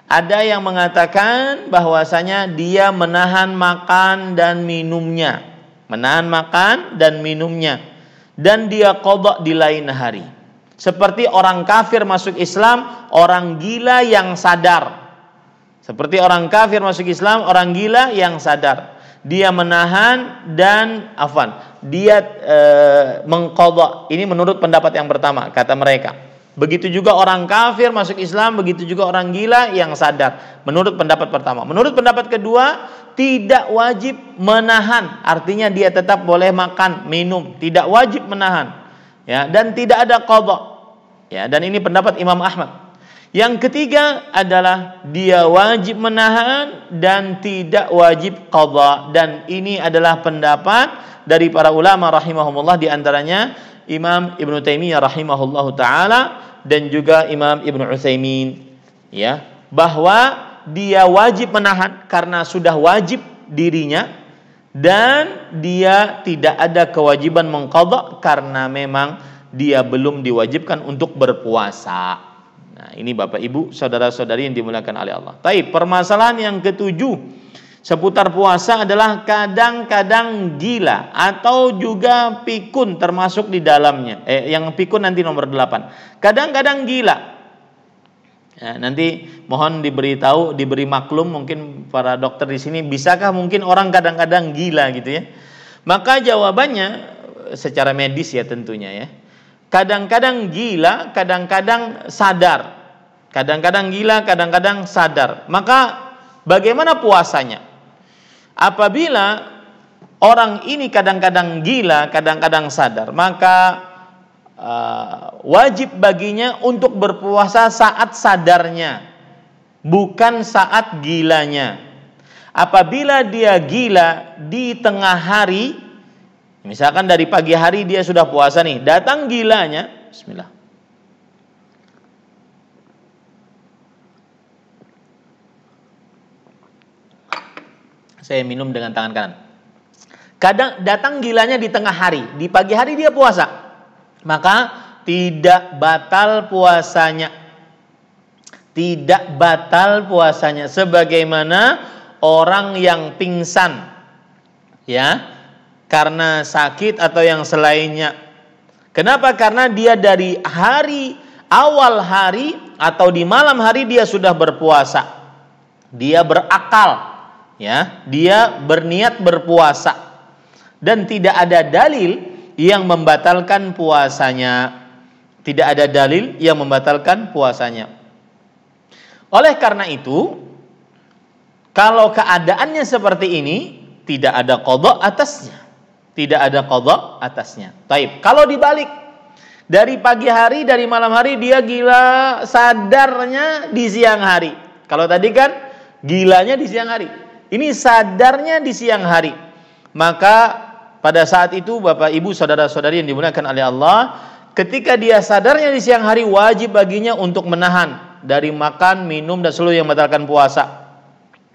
Ada yang mengatakan bahwasanya dia menahan makan dan minumnya. Menahan makan dan minumnya dan dia kodok di lain hari seperti orang kafir masuk Islam, orang gila yang sadar. Seperti orang kafir masuk Islam, orang gila yang sadar. Dia menahan dan afan. Dia e, mengkodok. Ini menurut pendapat yang pertama, kata mereka. Begitu juga orang kafir masuk Islam, begitu juga orang gila yang sadar. Menurut pendapat pertama. Menurut pendapat kedua, tidak wajib menahan. Artinya dia tetap boleh makan, minum. Tidak wajib menahan. Ya, dan tidak ada kodok Ya, dan ini pendapat Imam Ahmad. Yang ketiga adalah dia wajib menahan dan tidak wajib qadha dan ini adalah pendapat dari para ulama rahimahumullah di antaranya Imam Ibnu Taimiyah rahimahullahu taala dan juga Imam Ibnu Utsaimin ya bahwa dia wajib menahan karena sudah wajib dirinya dan dia tidak ada kewajiban mengqadha karena memang dia belum diwajibkan untuk berpuasa. Nah, ini Bapak Ibu, saudara-saudari yang dimuliakan oleh Allah. Tapi permasalahan yang ketujuh seputar puasa adalah kadang-kadang gila atau juga pikun termasuk di dalamnya. Eh, yang pikun nanti nomor delapan. Kadang-kadang gila. Ya, nanti mohon diberitahu, diberi maklum mungkin para dokter di sini, bisakah mungkin orang kadang-kadang gila gitu ya? Maka jawabannya secara medis ya tentunya ya kadang-kadang gila, kadang-kadang sadar. Kadang-kadang gila, kadang-kadang sadar. Maka bagaimana puasanya? Apabila orang ini kadang-kadang gila, kadang-kadang sadar, maka uh, wajib baginya untuk berpuasa saat sadarnya, bukan saat gilanya. Apabila dia gila di tengah hari, Misalkan dari pagi hari dia sudah puasa nih, datang gilanya, bismillah. Saya minum dengan tangan kanan. Kadang datang gilanya di tengah hari, di pagi hari dia puasa. Maka tidak batal puasanya. Tidak batal puasanya sebagaimana orang yang pingsan. Ya, karena sakit atau yang selainnya. Kenapa? Karena dia dari hari awal hari atau di malam hari dia sudah berpuasa. Dia berakal, ya. Dia berniat berpuasa dan tidak ada dalil yang membatalkan puasanya. Tidak ada dalil yang membatalkan puasanya. Oleh karena itu, kalau keadaannya seperti ini, tidak ada kodok atasnya. Tidak ada kodok atasnya. Taib. Kalau dibalik, dari pagi hari, dari malam hari dia gila sadarnya di siang hari. Kalau tadi kan gilanya di siang hari. Ini sadarnya di siang hari. Maka pada saat itu Bapak Ibu saudara-saudari yang dimuliakan oleh Allah, ketika dia sadarnya di siang hari wajib baginya untuk menahan dari makan, minum dan seluruh yang membatalkan puasa.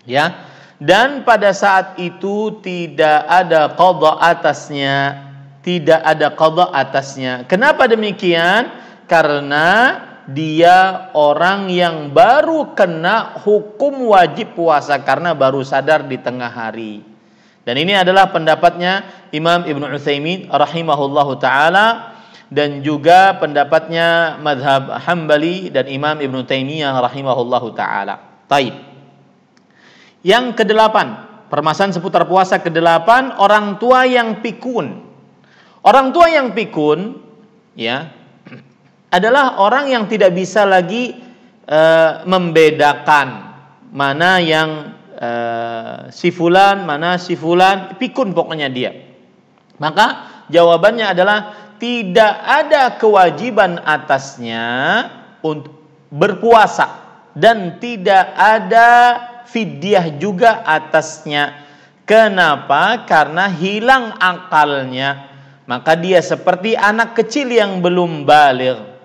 Ya. Dan pada saat itu tidak ada qada atasnya tidak ada qada atasnya. Kenapa demikian? Karena dia orang yang baru kena hukum wajib puasa karena baru sadar di tengah hari. Dan ini adalah pendapatnya Imam Ibn Utsaimin rahimahullahu taala dan juga pendapatnya madhab Hambali dan Imam Ibn Taimiyah rahimahullahu taala. Taib. Yang kedelapan, permasalahan seputar puasa kedelapan orang tua yang pikun Orang tua yang pikun ya adalah orang yang tidak bisa lagi e, membedakan mana yang e, si fulan, mana si fulan, pikun pokoknya dia. Maka jawabannya adalah tidak ada kewajiban atasnya untuk berpuasa dan tidak ada fidyah juga atasnya. Kenapa? Karena hilang akalnya maka dia seperti anak kecil yang belum balik.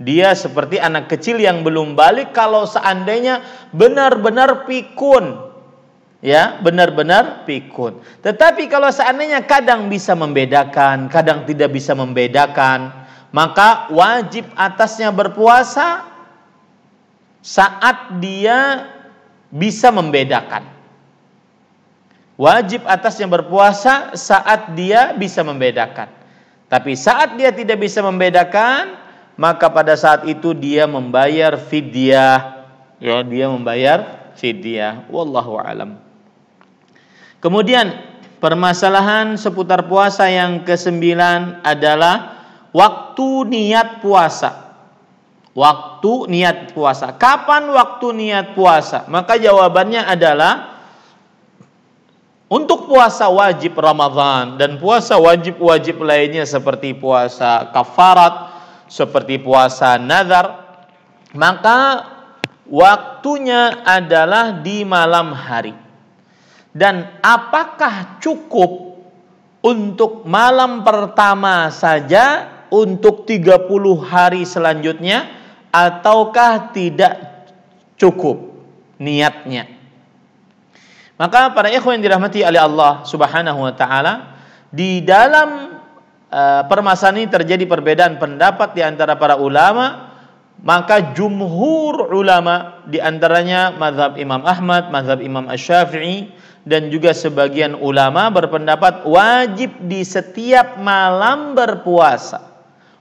Dia seperti anak kecil yang belum balik kalau seandainya benar-benar pikun. Ya, benar-benar pikun. Tetapi kalau seandainya kadang bisa membedakan, kadang tidak bisa membedakan, maka wajib atasnya berpuasa saat dia bisa membedakan wajib atasnya berpuasa saat dia bisa membedakan. Tapi saat dia tidak bisa membedakan, maka pada saat itu dia membayar fidyah. Ya, dia membayar fidyah. Wallahu alam. Kemudian permasalahan seputar puasa yang kesembilan adalah waktu niat puasa. Waktu niat puasa. Kapan waktu niat puasa? Maka jawabannya adalah untuk puasa wajib Ramadan dan puasa wajib-wajib lainnya seperti puasa kafarat, seperti puasa nazar, maka waktunya adalah di malam hari. Dan apakah cukup untuk malam pertama saja untuk 30 hari selanjutnya ataukah tidak cukup niatnya? Maka para ikhwan yang dirahmati oleh Allah Subhanahu wa taala, di dalam permasalahan ini terjadi perbedaan pendapat di antara para ulama, maka jumhur ulama di antaranya mazhab Imam Ahmad, mazhab Imam Asy-Syafi'i dan juga sebagian ulama berpendapat wajib di setiap malam berpuasa.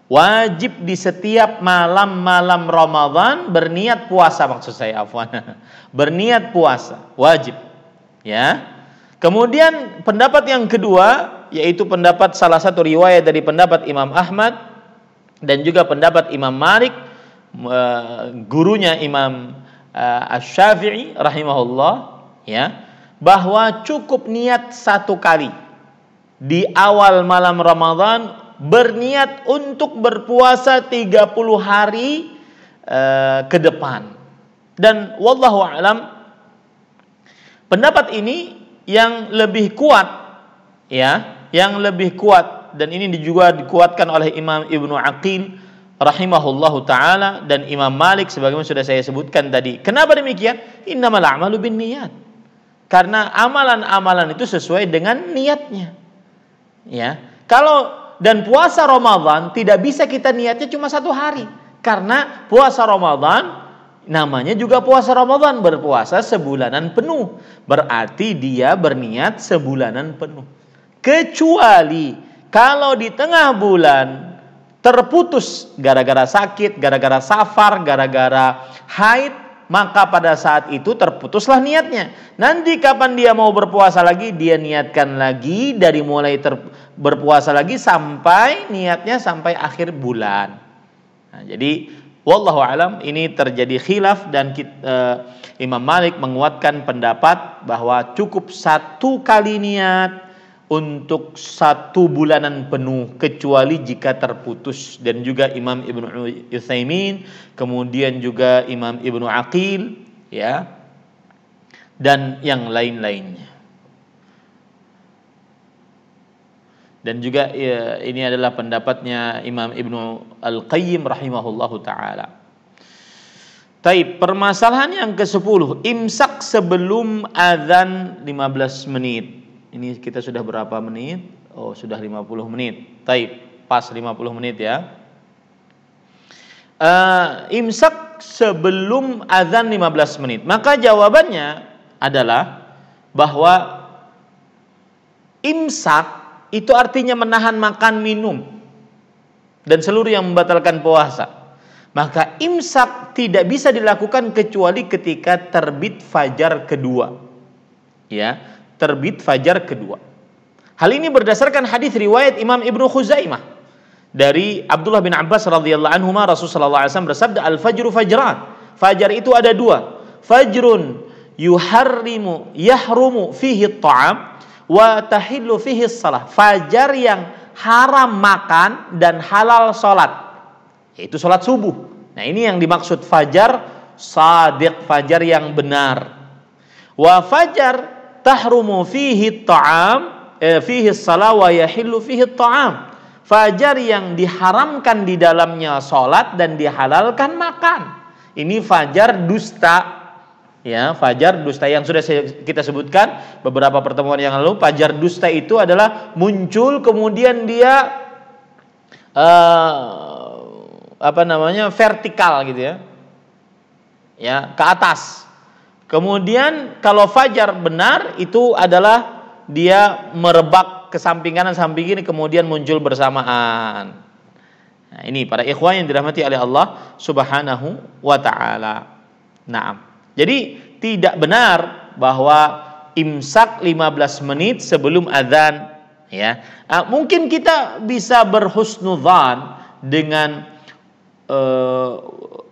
Wajib di setiap malam-malam Ramadan berniat puasa maksud saya afwan. berniat puasa, wajib. Ya. Kemudian pendapat yang kedua yaitu pendapat salah satu riwayat dari pendapat Imam Ahmad dan juga pendapat Imam Malik gurunya Imam uh, Asy-Syafi'i rahimahullah ya bahwa cukup niat satu kali di awal malam Ramadan berniat untuk berpuasa 30 hari uh, ke depan. Dan wallahu alam Pendapat ini yang lebih kuat ya, yang lebih kuat dan ini juga dikuatkan oleh Imam Ibnu Aqil rahimahullahu taala dan Imam Malik sebagaimana sudah saya sebutkan tadi. Kenapa demikian? Innamal a'malu binniyat. Karena amalan-amalan itu sesuai dengan niatnya. Ya. Kalau dan puasa Ramadan tidak bisa kita niatnya cuma satu hari. Karena puasa Ramadan namanya juga puasa Ramadan berpuasa sebulanan penuh berarti dia berniat sebulanan penuh kecuali kalau di tengah bulan terputus gara-gara sakit gara-gara safar gara-gara haid maka pada saat itu terputuslah niatnya. Nanti kapan dia mau berpuasa lagi dia niatkan lagi dari mulai ter, berpuasa lagi sampai niatnya sampai akhir bulan. Nah, jadi wallahu alam ini terjadi khilaf dan kita, uh, Imam Malik menguatkan pendapat bahwa cukup satu kali niat untuk satu bulanan penuh kecuali jika terputus. Dan juga Imam Ibnu Utsaimin kemudian juga Imam Ibnu Aqil ya dan yang lain-lainnya. Dan juga ya, ini adalah pendapatnya Imam Ibnu Al-Qayyim rahimahullahu taala. Taib, permasalahan yang ke-10, imsak sebelum azan 15 menit. Ini kita sudah berapa menit? Oh, sudah 50 menit. Taib, pas 50 menit ya. Uh, imsak sebelum azan 15 menit. Maka jawabannya adalah bahwa imsak itu artinya menahan makan minum dan seluruh yang membatalkan puasa. Maka imsak tidak bisa dilakukan kecuali ketika terbit fajar kedua. Ya, terbit fajar kedua. Hal ini berdasarkan hadis riwayat Imam Ibnu Khuzaimah dari Abdullah bin Abbas radhiyallahu anhu Rasulullah SAW bersabda al fajru fajran. Fajar itu ada dua. Fajrun yuharrimu yahrumu fihi ta'am wa tahillu fihi salah. Fajar yang haram makan dan halal salat. Yaitu salat subuh. Nah, ini yang dimaksud fajar sadiq, fajar yang benar. Wa fajar tahrumu fihi ta'am eh, fihi salah wa yahillu fihi ta'am. Fajar yang diharamkan di dalamnya salat dan dihalalkan makan. Ini fajar dusta. Ya fajar dusta. Yang sudah kita sebutkan beberapa pertemuan yang lalu fajar dusta itu adalah muncul kemudian dia uh, apa namanya vertikal gitu ya. Ya ke atas Kemudian kalau fajar benar itu adalah dia merebak ke samping kanan samping kiri kemudian muncul bersamaan. Nah, ini para ikhwan yang dirahmati oleh Allah Subhanahu wa taala. Naam. Jadi tidak benar bahwa imsak 15 menit sebelum azan ya. Uh, mungkin kita bisa berhusnudzan dengan uh,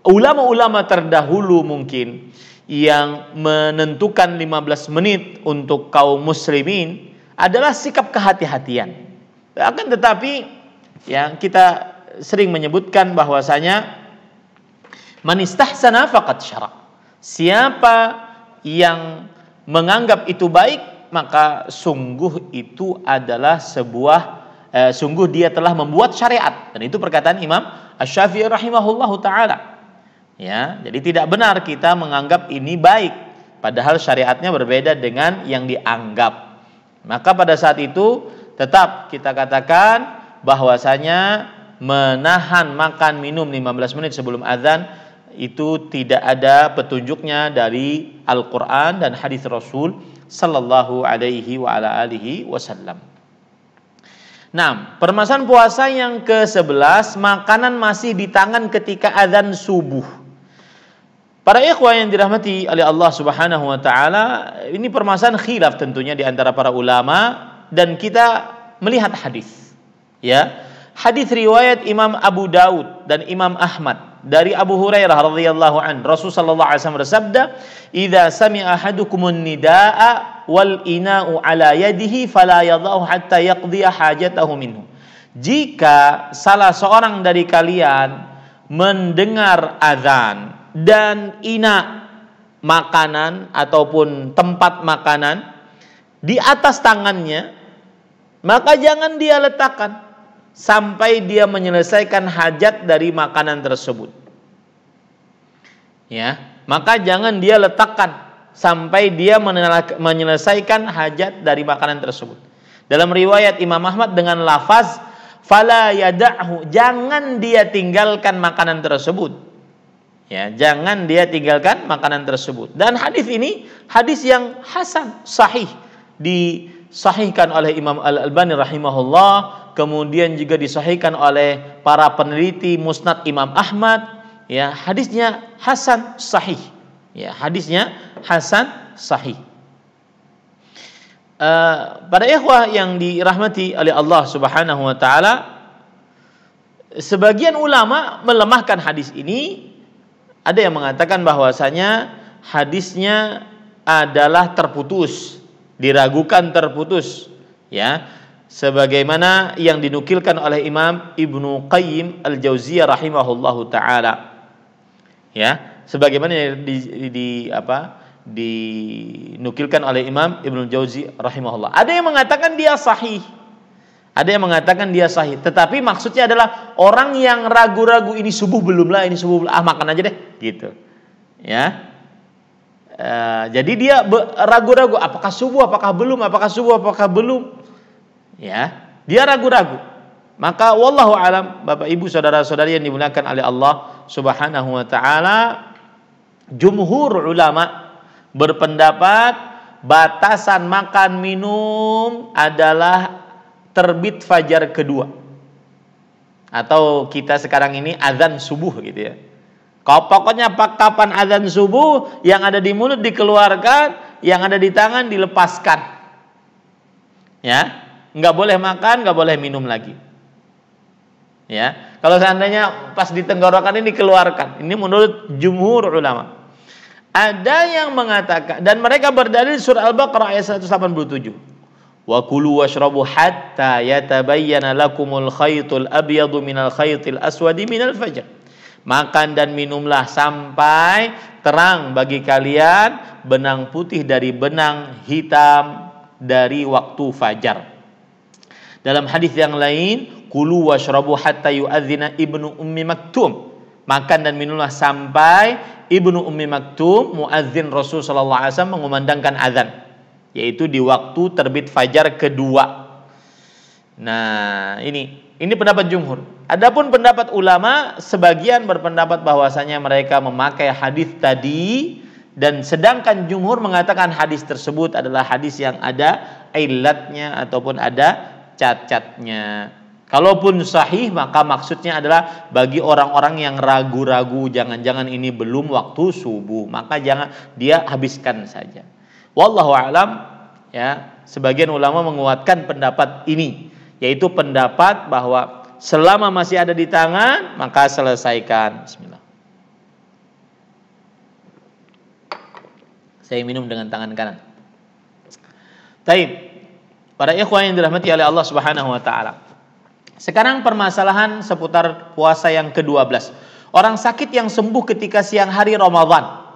ulama-ulama terdahulu mungkin yang menentukan 15 menit untuk kaum muslimin adalah sikap kehati-hatian. Akan tetapi yang kita sering menyebutkan bahwasanya manistahsana faqad syara. Siapa yang menganggap itu baik maka sungguh itu adalah sebuah eh, sungguh dia telah membuat syariat dan itu perkataan Imam Asy-Syafi'i rahimahullahu taala. Ya, jadi tidak benar kita menganggap ini baik padahal syariatnya berbeda dengan yang dianggap. Maka pada saat itu tetap kita katakan bahwasanya menahan makan minum 15 menit sebelum azan itu tidak ada petunjuknya dari Al-Qur'an dan hadis Rasul sallallahu alaihi wa ala alihi wasallam. Nah, permasalahan puasa yang ke-11, makanan masih di tangan ketika azan subuh. Para ikhwah yang dirahmati oleh Allah Subhanahu wa taala, ini permasalahan khilaf tentunya di antara para ulama dan kita melihat hadis. Ya. Hadis riwayat Imam Abu Daud dan Imam Ahmad dari Abu Hurairah radhiyallahu an Rasul sallallahu alaihi wasallam bersabda, "Idza sami'a nidaa wal ina'u ala yadihi fala yadhahu hatta hajatahu minhu." Jika salah seorang dari kalian mendengar azan dan ina makanan ataupun tempat makanan di atas tangannya, maka jangan dia letakkan sampai dia menyelesaikan hajat dari makanan tersebut. Ya, maka jangan dia letakkan sampai dia menyelesaikan hajat dari makanan tersebut. Dalam riwayat Imam Ahmad dengan lafaz fala yada'hu, jangan dia tinggalkan makanan tersebut Ya, jangan dia tinggalkan makanan tersebut. Dan hadis ini hadis yang hasan, sahih disahihkan oleh Imam Al-Albani rahimahullah, kemudian juga disahihkan oleh para peneliti Musnad Imam Ahmad. Ya, hadisnya hasan sahih. Ya, hadisnya hasan sahih. Uh, pada ikhwah yang dirahmati oleh Allah Subhanahu wa taala sebagian ulama melemahkan hadis ini. Ada yang mengatakan bahwasanya hadisnya adalah terputus, diragukan terputus, ya. Sebagaimana yang dinukilkan oleh Imam Ibnu Qayyim Al-Jauziyah rahimahullahu taala. Ya, sebagaimana di, di, di apa? dinukilkan oleh Imam Ibnu Jauzi rahimahullah. Ada yang mengatakan dia sahih. Ada yang mengatakan dia sahih, tetapi maksudnya adalah orang yang ragu-ragu ini subuh belum lah, ini subuh belum, ah makan aja deh, gitu. Ya. E, jadi dia ragu-ragu apakah subuh, apakah belum, apakah subuh, apakah belum. Ya, dia ragu-ragu. Maka wallahu alam, Bapak Ibu saudara-saudari yang dimuliakan oleh Allah Subhanahu wa taala, jumhur ulama berpendapat batasan makan minum adalah terbit fajar kedua. Atau kita sekarang ini azan subuh gitu ya. Kau pokoknya kapan azan subuh yang ada di mulut dikeluarkan, yang ada di tangan dilepaskan. Ya, nggak boleh makan, nggak boleh minum lagi. Ya, kalau seandainya pas di tenggorokan ini dikeluarkan, ini menurut jumhur ulama. Ada yang mengatakan dan mereka berdalil surah Al-Baqarah ayat 187. Wa kulu washrabu hatta yatabayyana lakumul khaytul abyadu minal khaytil aswadi minal fajr. Makan dan minumlah sampai terang bagi kalian benang putih dari benang hitam dari waktu fajar. Dalam hadis yang lain, kulu washrabu hatta yu'adzina ibnu ummi maktum. Makan dan minumlah sampai Ibnu Ummi Maktum muadzin Rasul sallallahu alaihi wasallam mengumandangkan azan yaitu di waktu terbit fajar kedua. Nah, ini ini pendapat jumhur. Adapun pendapat ulama sebagian berpendapat bahwasanya mereka memakai hadis tadi dan sedangkan jumhur mengatakan hadis tersebut adalah hadis yang ada ilatnya ataupun ada cacatnya. Kalaupun sahih maka maksudnya adalah bagi orang-orang yang ragu-ragu jangan-jangan ini belum waktu subuh maka jangan dia habiskan saja. Wallahu alam ya sebagian ulama menguatkan pendapat ini yaitu pendapat bahwa selama masih ada di tangan maka selesaikan. Bismillah. Saya minum dengan tangan kanan. Taib. Para ikhwan yang dirahmati oleh Allah Subhanahu wa taala. Sekarang permasalahan seputar puasa yang ke-12. Orang sakit yang sembuh ketika siang hari Ramadan.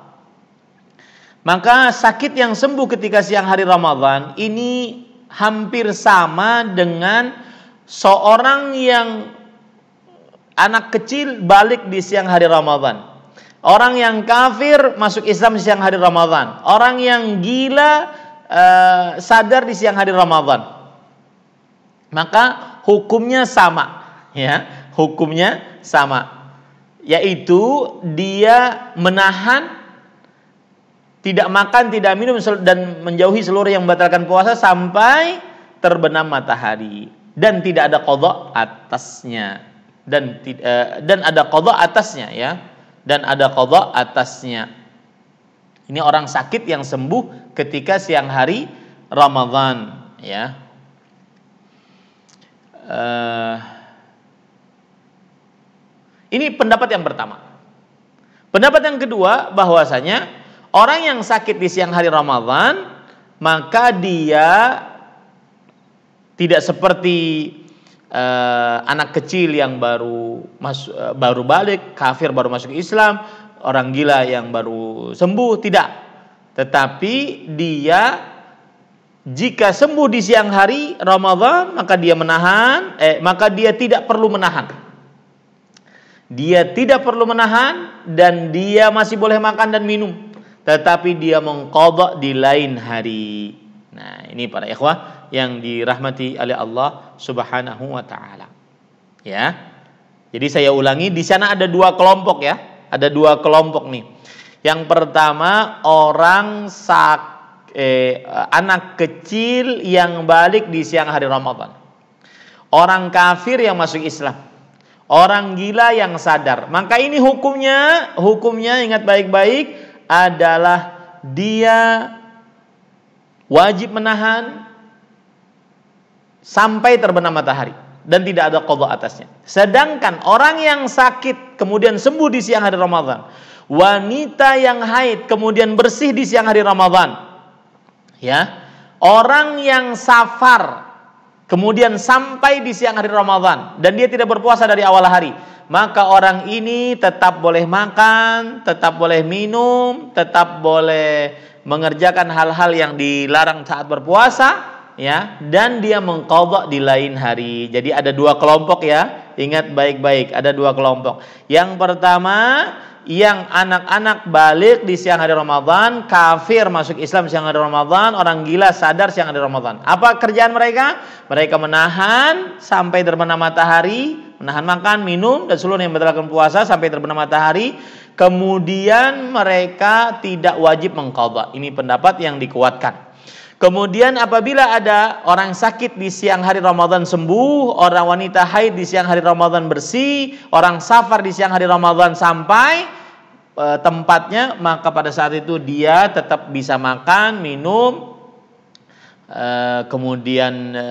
Maka sakit yang sembuh ketika siang hari Ramadan ini hampir sama dengan seorang yang anak kecil balik di siang hari Ramadan. Orang yang kafir masuk Islam di siang hari Ramadan. Orang yang gila uh, sadar di siang hari Ramadan. Maka hukumnya sama ya hukumnya sama yaitu dia menahan tidak makan tidak minum dan menjauhi seluruh yang membatalkan puasa sampai terbenam matahari. Dan tidak ada kodok atasnya. Dan uh, dan ada kodok atasnya ya. Dan ada kodok atasnya. Ini orang sakit yang sembuh ketika siang hari Ramadan ya. Uh, ini pendapat yang pertama. Pendapat yang kedua bahwasanya orang yang sakit di siang hari Ramadan maka dia tidak seperti uh, anak kecil yang baru masuk uh, baru balik, kafir baru masuk Islam, orang gila yang baru sembuh, tidak. Tetapi dia jika sembuh di siang hari Ramadan maka dia menahan eh maka dia tidak perlu menahan dia tidak perlu menahan dan dia masih boleh makan dan minum tetapi dia mengkodok di lain hari nah ini para ikhwah yang dirahmati oleh Allah subhanahu wa ta'ala ya jadi saya ulangi di sana ada dua kelompok ya ada dua kelompok nih yang pertama orang sakit eh, anak kecil yang balik di siang hari Ramadan. Orang kafir yang masuk Islam. Orang gila yang sadar. Maka ini hukumnya, hukumnya ingat baik-baik adalah dia wajib menahan sampai terbenam matahari. dan tidak ada qadha atasnya. Sedangkan orang yang sakit kemudian sembuh di siang hari Ramadan, wanita yang haid kemudian bersih di siang hari Ramadan, ya, orang yang safar kemudian sampai di siang hari Ramadan dan dia tidak berpuasa dari awal hari, maka orang ini tetap boleh makan, tetap boleh minum, tetap boleh mengerjakan hal-hal yang dilarang saat berpuasa ya dan dia mengkodok di lain hari. Jadi ada dua kelompok ya. Ingat baik-baik, ada dua kelompok. Yang pertama yang anak-anak balik di siang hari Ramadan, kafir masuk Islam siang hari Ramadan, orang gila sadar siang hari Ramadan. Apa kerjaan mereka? Mereka menahan sampai terbenam matahari, menahan makan, minum dan seluruh yang membatalkan puasa sampai terbenam matahari. Kemudian mereka tidak wajib mengqadha. Ini pendapat yang dikuatkan. Kemudian apabila ada orang sakit di siang hari Ramadan sembuh, orang wanita haid di siang hari Ramadan bersih, orang safar di siang hari Ramadan sampai e, tempatnya, maka pada saat itu dia tetap bisa makan, minum, e, kemudian e,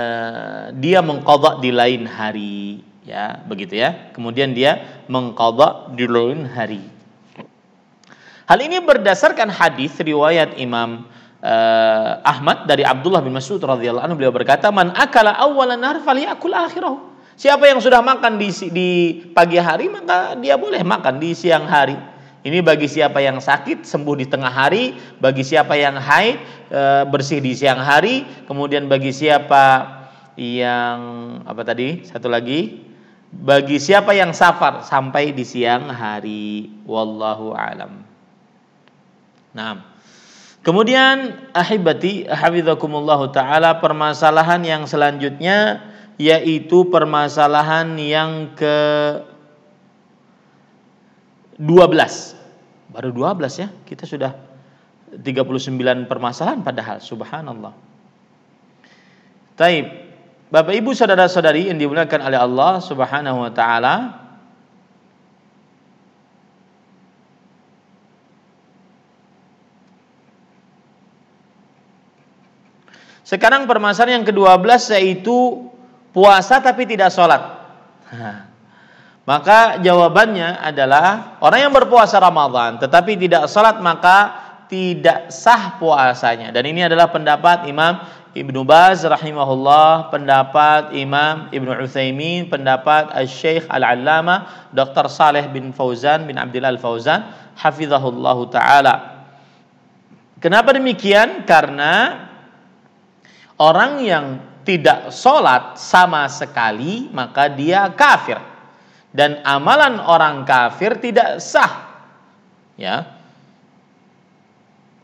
dia mengkodok di lain hari, ya begitu ya. Kemudian dia mengkodok di lain hari. Hal ini berdasarkan hadis riwayat Imam uh, Ahmad dari Abdullah bin Mas'ud radhiyallahu anhu beliau berkata man akala awwalan nahar falyakul akhirahu. Siapa yang sudah makan di di pagi hari maka dia boleh makan di siang hari. Ini bagi siapa yang sakit sembuh di tengah hari. Bagi siapa yang haid e, bersih di siang hari. Kemudian bagi siapa yang apa tadi satu lagi? Bagi siapa yang safar sampai di siang hari. Wallahu alam. Nah Kemudian ahibati hafizakumullah taala permasalahan yang selanjutnya yaitu permasalahan yang ke 12. Baru 12 ya. Kita sudah 39 permasalahan padahal subhanallah. Taib. Bapak Ibu saudara-saudari yang dimuliakan oleh Allah Subhanahu wa taala, Sekarang permasalahan yang ke-12 yaitu puasa tapi tidak sholat. Maka jawabannya adalah orang yang berpuasa Ramadan tetapi tidak sholat maka tidak sah puasanya. Dan ini adalah pendapat Imam Ibnu Baz rahimahullah, pendapat Imam Ibnu Utsaimin, pendapat Al-Syekh Al-Allamah Dr. Saleh bin Fauzan bin Abdullah Al-Fauzan hafizahullahu taala. Kenapa demikian? Karena orang yang tidak sholat sama sekali maka dia kafir dan amalan orang kafir tidak sah ya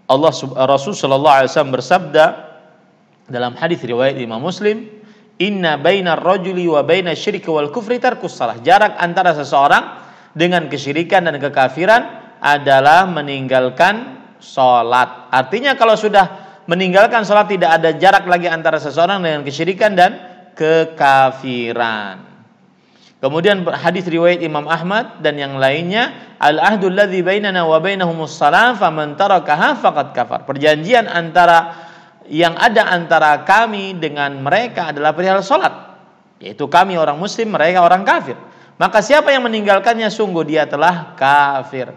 Allah Rasul Shallallahu Alaihi Wasallam bersabda dalam hadis riwayat Imam Muslim Inna baina rajuli wa baina syirki wal kufri tarkus salah. Jarak antara seseorang dengan kesyirikan dan kekafiran adalah meninggalkan sholat. Artinya kalau sudah meninggalkan sholat tidak ada jarak lagi antara seseorang dengan kesyirikan dan kekafiran. Kemudian hadis riwayat Imam Ahmad dan yang lainnya al ahdul ladzi bainana wa bainahumus salam faman tarakaha faqad kafar. Perjanjian antara yang ada antara kami dengan mereka adalah perihal salat. Yaitu kami orang muslim, mereka orang kafir. Maka siapa yang meninggalkannya sungguh dia telah kafir.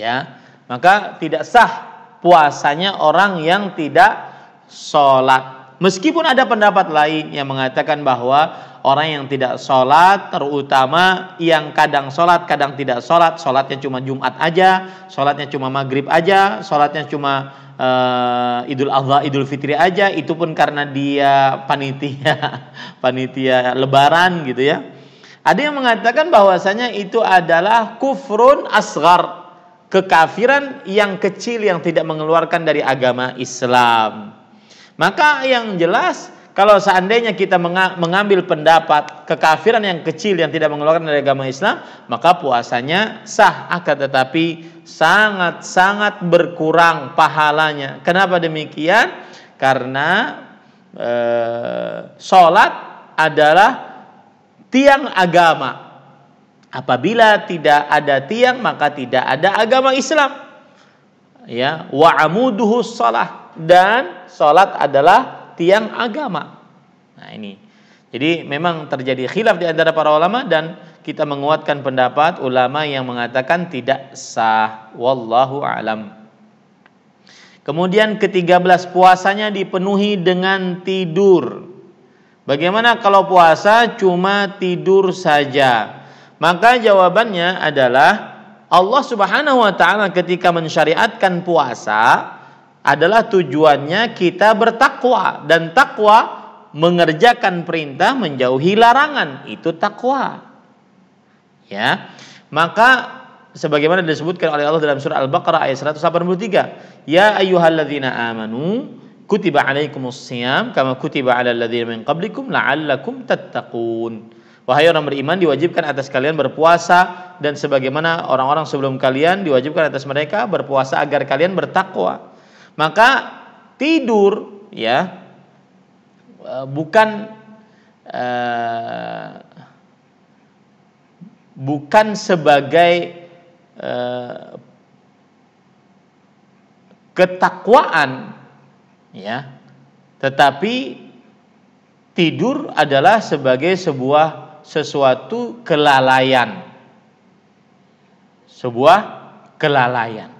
Ya. Maka tidak sah puasanya orang yang tidak sholat. Meskipun ada pendapat lain yang mengatakan bahwa orang yang tidak sholat, terutama yang kadang sholat, kadang tidak sholat, sholatnya cuma Jumat aja, sholatnya cuma maghrib aja, sholatnya cuma uh, Idul Adha, Idul Fitri aja, itu pun karena dia panitia, panitia Lebaran gitu ya. Ada yang mengatakan bahwasanya itu adalah kufrun asgar, kekafiran yang kecil yang tidak mengeluarkan dari agama Islam. Maka yang jelas kalau seandainya kita mengambil pendapat kekafiran yang kecil yang tidak mengeluarkan dari agama Islam, maka puasanya sah akan tetapi sangat-sangat berkurang pahalanya. Kenapa demikian? Karena e, sholat adalah tiang agama Apabila tidak ada tiang maka tidak ada agama Islam. Ya, wa amuduhu salah dan salat adalah tiang agama. Nah, ini. Jadi memang terjadi khilaf di antara para ulama dan kita menguatkan pendapat ulama yang mengatakan tidak sah. Wallahu alam. Kemudian ke-13 puasanya dipenuhi dengan tidur. Bagaimana kalau puasa cuma tidur saja? Maka jawabannya adalah Allah Subhanahu wa taala ketika mensyariatkan puasa adalah tujuannya kita bertakwa dan takwa mengerjakan perintah menjauhi larangan. Itu takwa. Ya. Maka sebagaimana disebutkan oleh Allah dalam surah Al-Baqarah ayat 183 ya ayyuhalladzina amanu kutiba alaikumus siyam kama kutiba alal ladzina min qablikum la'allakum tattaqun Wahai orang beriman diwajibkan atas kalian berpuasa dan sebagaimana orang-orang sebelum kalian diwajibkan atas mereka berpuasa agar kalian bertakwa. Maka tidur ya Eh, bukan uh, bukan sebagai uh, ketakwaan ya tetapi tidur adalah sebagai sebuah sesuatu kelalaian sebuah kelalaian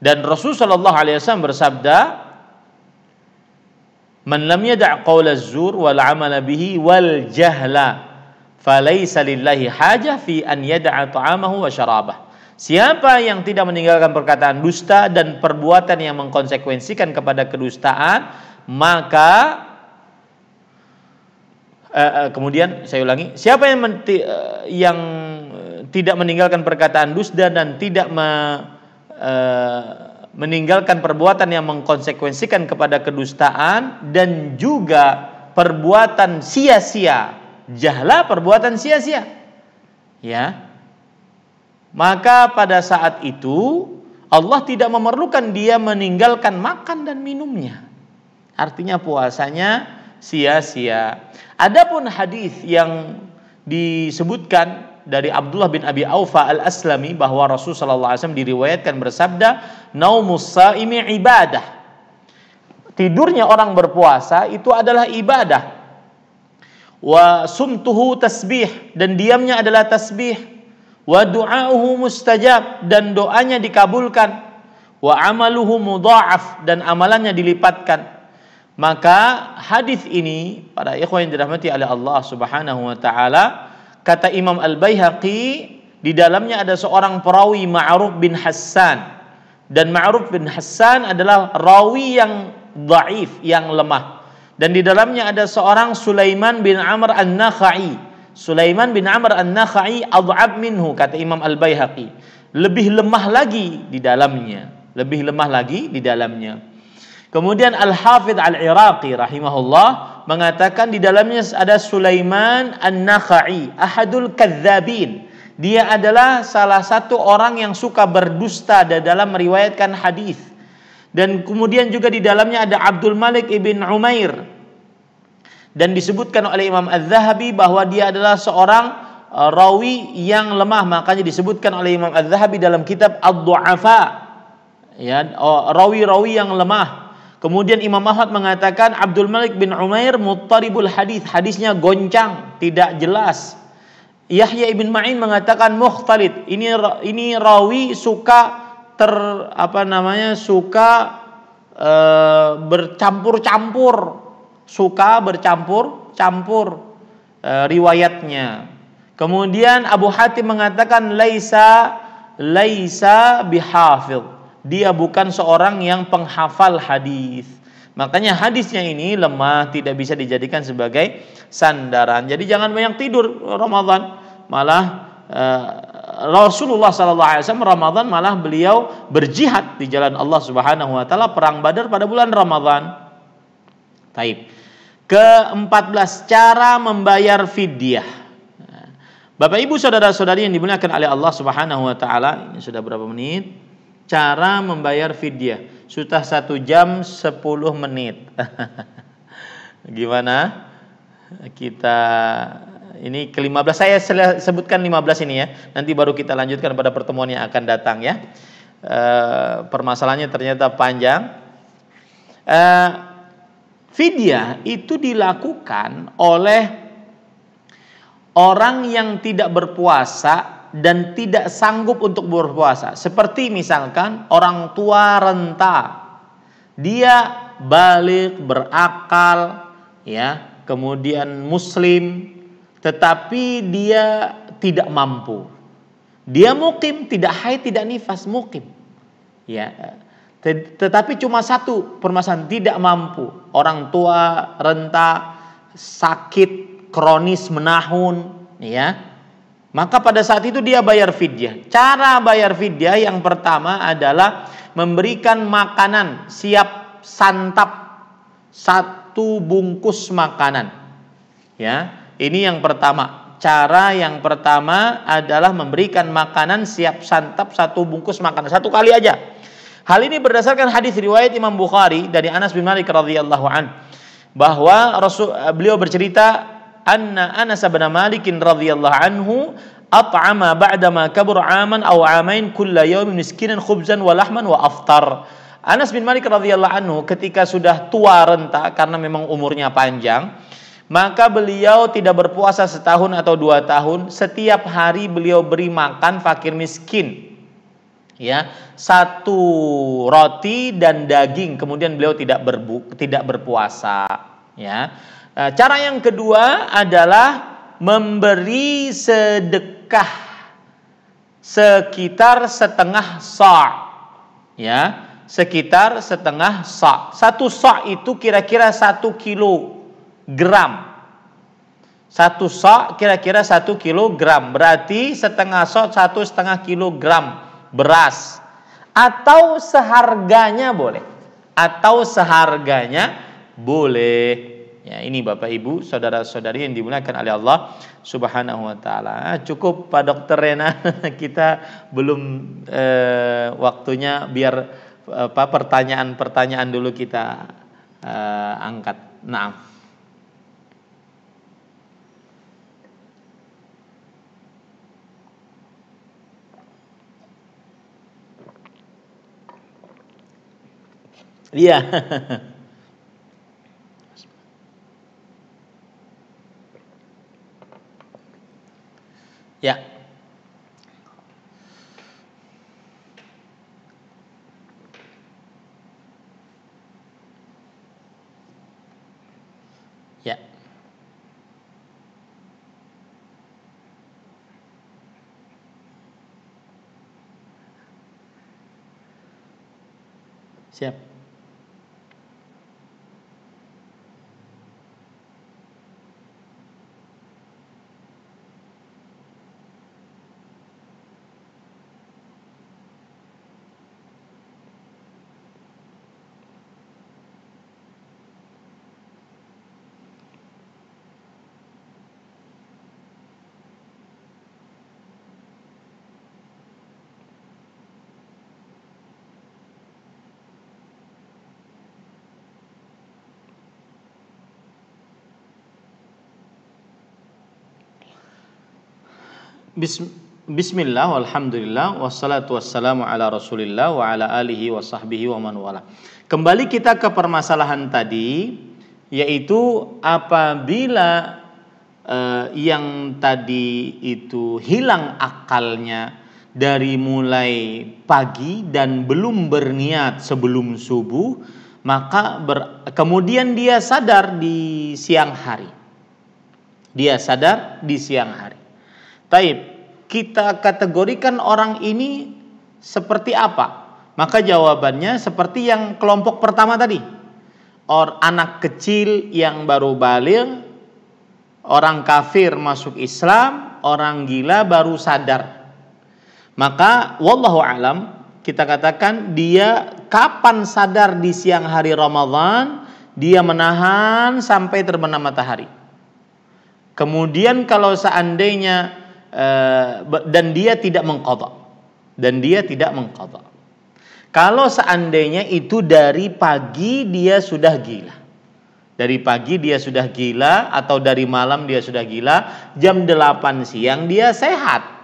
dan Rasulullah Shallallahu Alaihi Wasallam bersabda Man lam yada' qawla zur wal amala bihi wal jahla falaysa lillahi haja fi an yada'a ta'amahu wa syarabah. Siapa yang tidak meninggalkan perkataan dusta dan perbuatan yang mengkonsekuensikan kepada kedustaan, maka uh, kemudian saya ulangi, siapa yang menti, uh, yang tidak meninggalkan perkataan dusta dan tidak me, uh, meninggalkan perbuatan yang mengkonsekuensikan kepada kedustaan dan juga perbuatan sia-sia. Jahla perbuatan sia-sia. Ya. Maka pada saat itu Allah tidak memerlukan dia meninggalkan makan dan minumnya. Artinya puasanya sia-sia. Adapun hadis yang disebutkan dari Abdullah bin Abi Aufa al-Aslami bahwa Rasul sallallahu alaihi wasallam diriwayatkan bersabda, "Naumus saimi ibadah." Tidurnya orang berpuasa itu adalah ibadah. Wa sumtuhu tasbih dan diamnya adalah tasbih. Wa du'auhu mustajab dan doanya dikabulkan. Wa amaluhu mudha'af dan amalannya dilipatkan. Maka hadis ini para ikhwan yang dirahmati oleh Allah Subhanahu wa taala Kata Imam Al-Baihaqi, di dalamnya ada seorang perawi Ma'ruf bin Hassan. Dan Ma'ruf bin Hassan adalah rawi yang dhaif, yang lemah. Dan di dalamnya ada seorang Sulaiman bin Amr An-Nakhai. Sulaiman bin Amr An-Nakhai adhab minhu kata Imam Al-Baihaqi. Lebih lemah lagi di dalamnya. Lebih lemah lagi di dalamnya. Kemudian Al-Hafidh Al-Iraqi rahimahullah mengatakan di dalamnya ada Sulaiman An-Nakhai, ahadul kadzabin. Dia adalah salah satu orang yang suka berdusta dalam meriwayatkan hadis. Dan kemudian juga di dalamnya ada Abdul Malik ibn Umair. Dan disebutkan oleh Imam Az-Zahabi bahwa dia adalah seorang uh, rawi yang lemah, makanya disebutkan oleh Imam Az-Zahabi dalam kitab Ad-Du'afa. Ya, oh, rawi-rawi yang lemah Kemudian Imam Ahmad mengatakan Abdul Malik bin Umair muttaribul hadis, hadisnya goncang, tidak jelas. Yahya ibn Ma'in mengatakan mukhtalid. Ini ini rawi suka ter apa namanya? suka e, bercampur-campur, suka bercampur-campur e, riwayatnya. Kemudian Abu Hatim mengatakan laisa laisa bihafidh dia bukan seorang yang penghafal hadis. Makanya hadisnya ini lemah, tidak bisa dijadikan sebagai sandaran. Jadi jangan banyak tidur Ramadan, malah uh, Rasulullah SAW Ramadan malah beliau berjihad di jalan Allah Subhanahu Wa Taala perang Badar pada bulan Ramadan. Taib. Ke-14 cara membayar fidyah. Bapak Ibu saudara-saudari yang dimuliakan oleh Allah Subhanahu wa taala, sudah berapa menit? Cara membayar fidyah. Sudah satu jam sepuluh menit. Gimana? Kita ini ke-15 saya sebutkan 15 ini ya. Nanti baru kita lanjutkan pada pertemuan yang akan datang ya. E, permasalahannya ternyata panjang. E, fidyah itu dilakukan oleh orang yang tidak berpuasa dan tidak sanggup untuk berpuasa. Seperti misalkan orang tua renta. Dia balik, berakal, ya, kemudian muslim, tetapi dia tidak mampu. Dia mukim, tidak haid, tidak nifas, mukim. Ya, tetapi cuma satu permasalahan tidak mampu. Orang tua renta, sakit, kronis menahun, ya. Maka pada saat itu dia bayar fidyah. Cara bayar fidyah yang pertama adalah memberikan makanan siap santap satu bungkus makanan. Ya, ini yang pertama. Cara yang pertama adalah memberikan makanan siap santap satu bungkus makanan satu kali aja Hal ini berdasarkan hadis riwayat Imam Bukhari dari Anas bin Malik radhiyallahu an bahwa Rasul beliau bercerita anna Anas bin Malik radhiyallahu anhu at'ama ba'da ma kabur aman aw amain kulla yawmin miskinan khubzan wa lahman wa aftar. Anas bin Malik radhiyallahu anhu ketika sudah tua renta karena memang umurnya panjang, maka beliau tidak berpuasa setahun atau dua tahun. Setiap hari beliau beri makan fakir miskin ya satu roti dan daging kemudian beliau tidak berbu tidak berpuasa ya cara yang kedua adalah memberi sedekah sekitar setengah sa' ya. Sekitar setengah sa' satu sa' itu kira-kira satu kilogram satu sa' kira-kira satu kilogram berarti setengah sa' satu setengah kilogram beras. Atau seharganya boleh. Atau seharganya boleh ya ini Bapak Ibu saudara-saudari yang dimuliakan oleh Allah Subhanahu wa taala. Cukup Pak Dokter Rena kita belum eh, waktunya biar apa pertanyaan-pertanyaan dulu kita eh, angkat. Nah Iya. ya. Ya. Siap. Bismillah, walhamdulillah, wassalatu wassalamu ala rasulillah wa ala alihi wa sahbihi wa man wala. Kembali kita ke permasalahan tadi, yaitu apabila uh, yang tadi itu hilang akalnya dari mulai pagi dan belum berniat sebelum subuh, maka ber, kemudian dia sadar di siang hari. Dia sadar di siang hari. Taib, kita kategorikan orang ini seperti apa? Maka jawabannya seperti yang kelompok pertama tadi. Or anak kecil yang baru balik, orang kafir masuk Islam, orang gila baru sadar. Maka wallahu alam kita katakan dia kapan sadar di siang hari Ramadan, dia menahan sampai terbenam matahari. Kemudian kalau seandainya dan dia tidak mengkodok dan dia tidak mengkodok. Kalau seandainya itu dari pagi dia sudah gila, dari pagi dia sudah gila atau dari malam dia sudah gila, jam 8 siang dia sehat.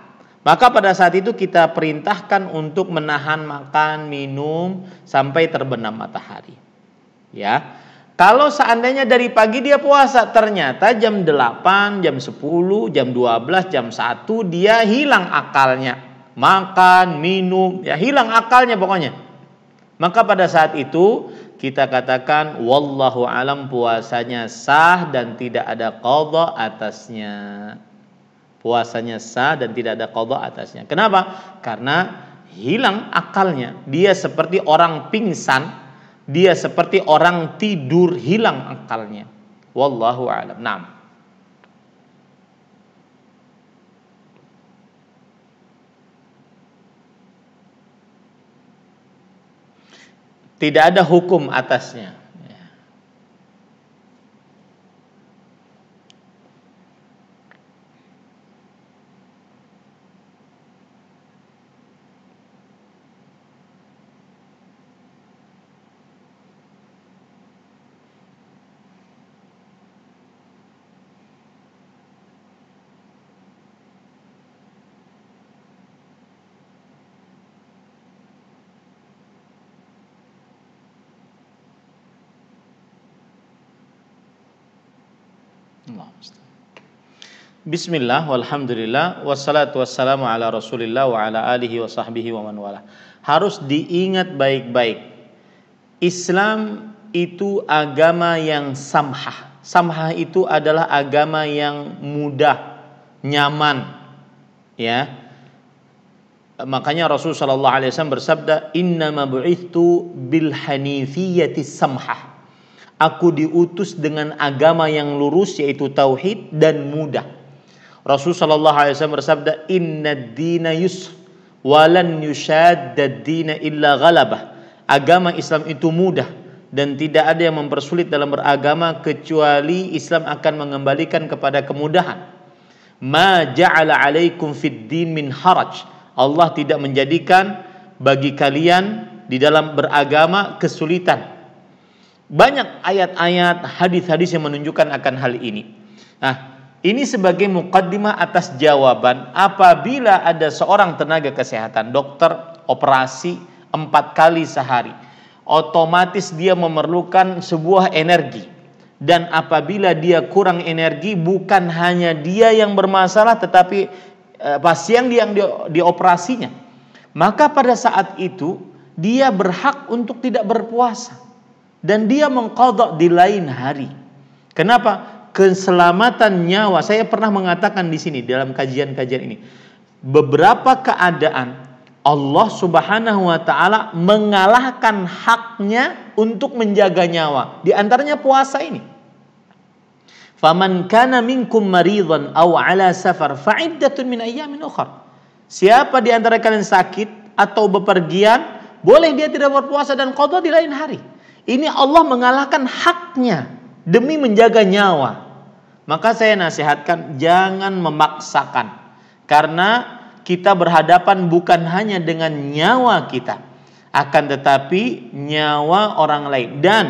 Maka pada saat itu kita perintahkan untuk menahan makan, minum sampai terbenam matahari. Ya. Kalau seandainya dari pagi dia puasa, ternyata jam 8, jam 10, jam 12, jam 1 dia hilang akalnya. Makan, minum, ya hilang akalnya pokoknya. Maka pada saat itu kita katakan wallahu alam puasanya sah dan tidak ada qadha atasnya. Puasanya sah dan tidak ada qadha atasnya. Kenapa? Karena hilang akalnya. Dia seperti orang pingsan dia seperti orang tidur hilang akalnya. Wallahu a'lam. Naam. Tidak ada hukum atasnya. Bismillah, walhamdulillah, wassalatu wassalamu ala rasulillah wa ala alihi wa sahbihi wa man wala. Harus diingat baik-baik. Islam itu agama yang samhah. Samhah itu adalah agama yang mudah, nyaman. Ya. Makanya Rasul sallallahu alaihi wasallam bersabda, "Innama bu'ithu bil hanifiyyati samhah." Aku diutus dengan agama yang lurus yaitu tauhid dan mudah. Rasul sallallahu alaihi wasallam bersabda, "Inna dina yusr walan yushadda dina illa ghalabah." Agama Islam itu mudah dan tidak ada yang mempersulit dalam beragama kecuali Islam akan mengembalikan kepada kemudahan. Ma ja'ala 'alaikum fid din min haraj. Allah tidak menjadikan bagi kalian di dalam beragama kesulitan. Banyak ayat-ayat, hadis-hadis yang menunjukkan akan hal ini. Nah, ini sebagai mukaddimah atas jawaban apabila ada seorang tenaga kesehatan, dokter operasi empat kali sehari, otomatis dia memerlukan sebuah energi. Dan apabila dia kurang energi, bukan hanya dia yang bermasalah, tetapi eh, pasien yang di, dioperasinya. Maka pada saat itu dia berhak untuk tidak berpuasa dan dia mengkodok di lain hari. Kenapa? Keselamatan nyawa. Saya pernah mengatakan di sini dalam kajian-kajian ini. Beberapa keadaan Allah Subhanahu wa taala mengalahkan haknya untuk menjaga nyawa. Di antaranya puasa ini. Faman kana minkum maridhan aw ala safar fa'iddatun min ayyamin ukhra. Siapa di antara kalian sakit atau bepergian, boleh dia tidak berpuasa dan qada di lain hari. Ini Allah mengalahkan haknya demi menjaga nyawa. Maka saya nasihatkan jangan memaksakan. Karena kita berhadapan bukan hanya dengan nyawa kita akan tetapi nyawa orang lain. Dan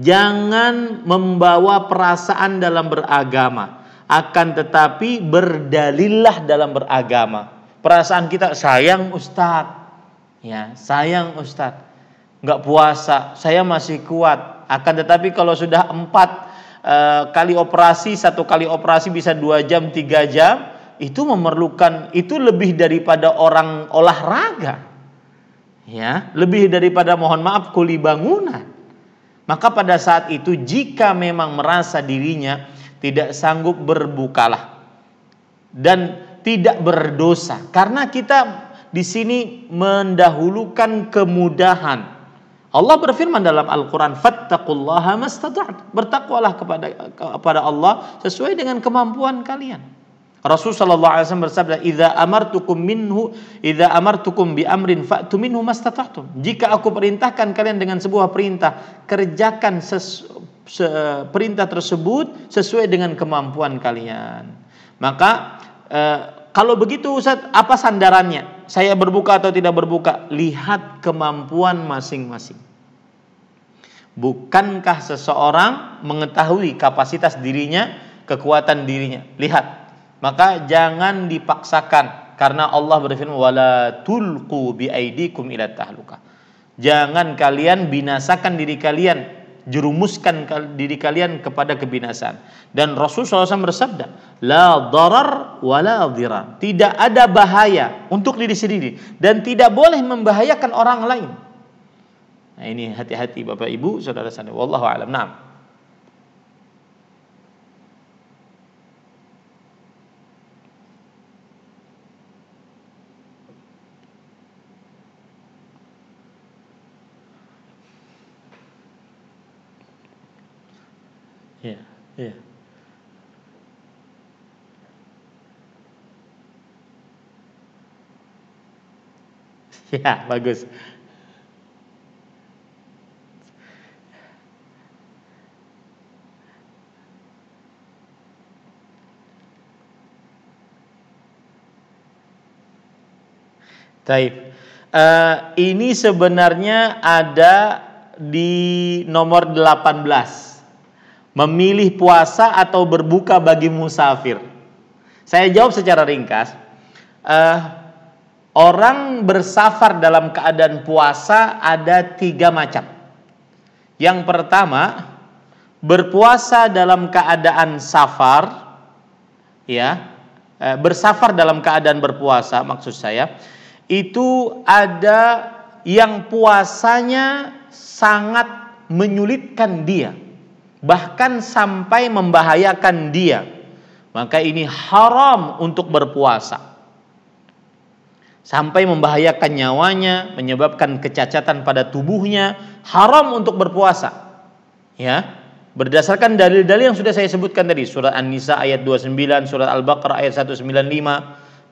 jangan membawa perasaan dalam beragama akan tetapi berdalillah dalam beragama. Perasaan kita sayang ustadz. Ya sayang ustadz. Nggak puasa. Saya masih kuat. Akan tetapi kalau sudah empat Eh, kali operasi satu kali operasi bisa dua jam tiga jam itu memerlukan itu lebih daripada orang olahraga. Ya lebih daripada mohon maaf kuli bangunan. Maka pada saat itu jika memang merasa dirinya tidak sanggup berbukalah dan tidak berdosa. Karena kita di sini mendahulukan kemudahan Allah berfirman dalam Al-Quran, Fattakullaha mastata'at. Bertakwalah kepada kepada Allah sesuai dengan kemampuan kalian. Rasul sallallahu alaihi wasallam bersabda, "Idza amartukum minhu, idza amartukum bi amrin fa'tu minhu mastata'tum." Jika aku perintahkan kalian dengan sebuah perintah, kerjakan ses, se, perintah tersebut sesuai dengan kemampuan kalian. Maka eh, kalau begitu Ustaz, apa sandarannya? saya berbuka atau tidak berbuka, lihat kemampuan masing-masing. Bukankah seseorang mengetahui kapasitas dirinya, kekuatan dirinya? Lihat. Maka jangan dipaksakan karena Allah berfirman wala tulqu bi aidikum ila tahluka. Jangan kalian binasakan diri kalian. jerumuskan diri kalian kepada kebinasaan. Dan Rasulullah SAW bersabda, La darar wa la dhirar. Tidak ada bahaya untuk diri sendiri dan tidak boleh membahayakan orang lain. Nah ini hati-hati Bapak Ibu, saudara saudara. Wallahu a'lam. Naam. Ya, ya. Ya, bagus. Taib. Uh, ini sebenarnya ada di nomor 18 memilih puasa atau berbuka bagi musafir? Saya jawab secara ringkas. Uh, orang bersafar dalam keadaan puasa ada tiga macam. Yang pertama, berpuasa dalam keadaan safar, ya, uh, bersafar dalam keadaan berpuasa, maksud saya, itu ada yang puasanya sangat menyulitkan dia bahkan sampai membahayakan dia, maka ini haram untuk berpuasa. Sampai membahayakan nyawanya, menyebabkan kecacatan pada tubuhnya, haram untuk berpuasa. Ya, berdasarkan dalil-dalil yang sudah saya sebutkan tadi, surat An-Nisa ayat 29, surat Al-Baqarah ayat 195,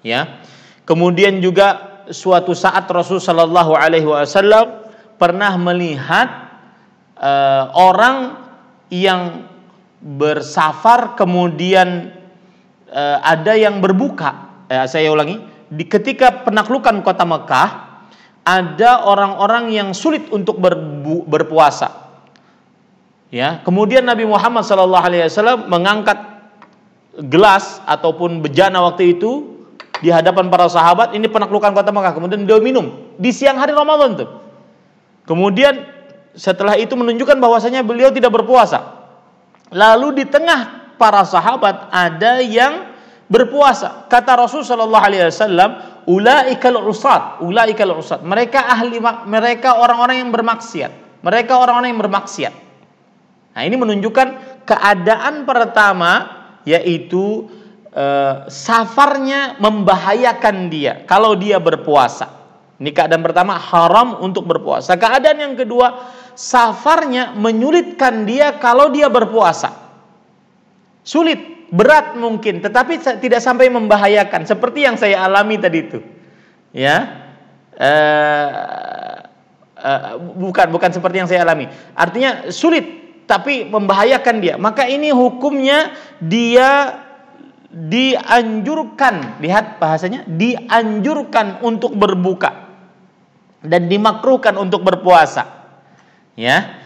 ya. Kemudian juga suatu saat Rasul Shallallahu alaihi wasallam pernah melihat uh, orang yang bersafar kemudian uh, ada yang berbuka. Eh, saya ulangi, di ketika penaklukan kota Mekah ada orang-orang yang sulit untuk berbu, berpuasa. Ya, kemudian Nabi Muhammad SAW mengangkat gelas ataupun bejana waktu itu di hadapan para sahabat ini penaklukan kota Mekah kemudian dia minum di siang hari Ramadan tuh. Kemudian setelah itu menunjukkan bahwasanya beliau tidak berpuasa. Lalu di tengah para sahabat ada yang berpuasa. Kata Rasul Shallallahu Alaihi Wasallam, ulaikal usat, ulaikal usat. Mereka ahli, mereka orang-orang yang bermaksiat. Mereka orang-orang yang bermaksiat. Nah ini menunjukkan keadaan pertama yaitu eh, safarnya membahayakan dia kalau dia berpuasa. Ini keadaan pertama haram untuk berpuasa. Keadaan yang kedua safarnya menyulitkan dia kalau dia berpuasa. Sulit, berat mungkin, tetapi tidak sampai membahayakan seperti yang saya alami tadi itu. Ya. Uh, uh, bukan bukan seperti yang saya alami. Artinya sulit tapi membahayakan dia. Maka ini hukumnya dia dianjurkan, lihat bahasanya, dianjurkan untuk berbuka dan dimakruhkan untuk berpuasa. Ya.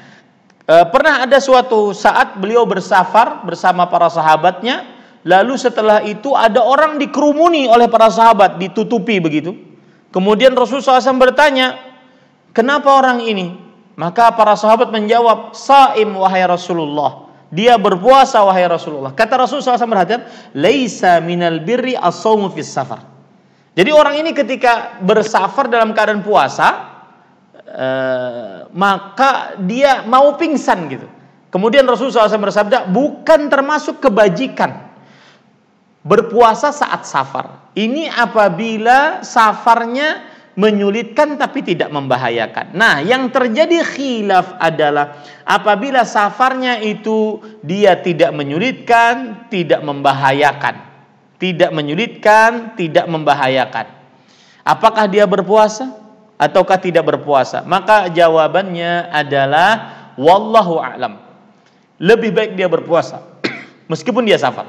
E, pernah ada suatu saat beliau bersafar bersama para sahabatnya, lalu setelah itu ada orang dikerumuni oleh para sahabat, ditutupi begitu. Kemudian Rasulullah SAW bertanya, "Kenapa orang ini?" Maka para sahabat menjawab, "Saim wahai Rasulullah." Dia berpuasa wahai Rasulullah. Kata Rasulullah SAW perhatian, "Laisa minal birri as-saumu fis safar." Jadi orang ini ketika bersafar dalam keadaan puasa, Eh, maka dia mau pingsan gitu. Kemudian Rasulullah SAW bersabda, bukan termasuk kebajikan berpuasa saat safar. Ini apabila safarnya menyulitkan tapi tidak membahayakan. Nah, yang terjadi khilaf adalah apabila safarnya itu dia tidak menyulitkan, tidak membahayakan. Tidak menyulitkan, tidak membahayakan. Apakah dia berpuasa? ataukah tidak berpuasa? Maka jawabannya adalah wallahu a'lam. Lebih baik dia berpuasa meskipun dia safar.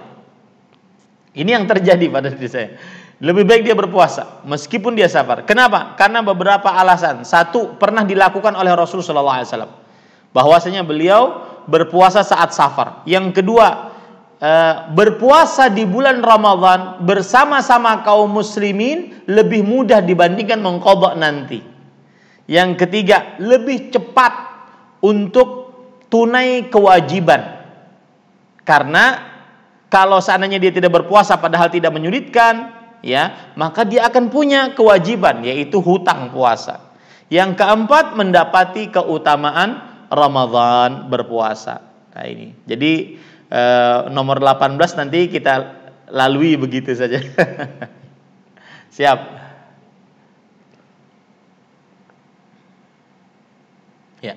Ini yang terjadi pada diri saya. Lebih baik dia berpuasa meskipun dia safar. Kenapa? Karena beberapa alasan. Satu, pernah dilakukan oleh Rasulullah SAW. Bahwasanya beliau berpuasa saat safar. Yang kedua, Eh, berpuasa di bulan Ramadan bersama-sama kaum muslimin lebih mudah dibandingkan mengkodok nanti. Yang ketiga, lebih cepat untuk tunai kewajiban. Karena kalau seandainya dia tidak berpuasa padahal tidak menyulitkan, ya, maka dia akan punya kewajiban yaitu hutang puasa. Yang keempat mendapati keutamaan Ramadan berpuasa. Nah ini. Jadi eh, nomor 18 nanti kita lalui begitu saja. Siap. Ya.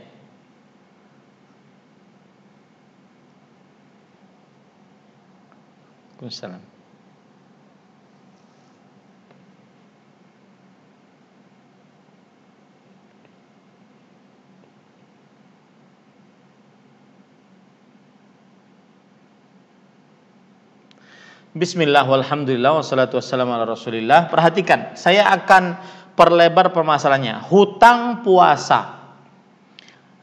Bismillah walhamdulillah wassalatu wassalamu ala rasulillah. Perhatikan, saya akan perlebar permasalahannya. Hutang puasa.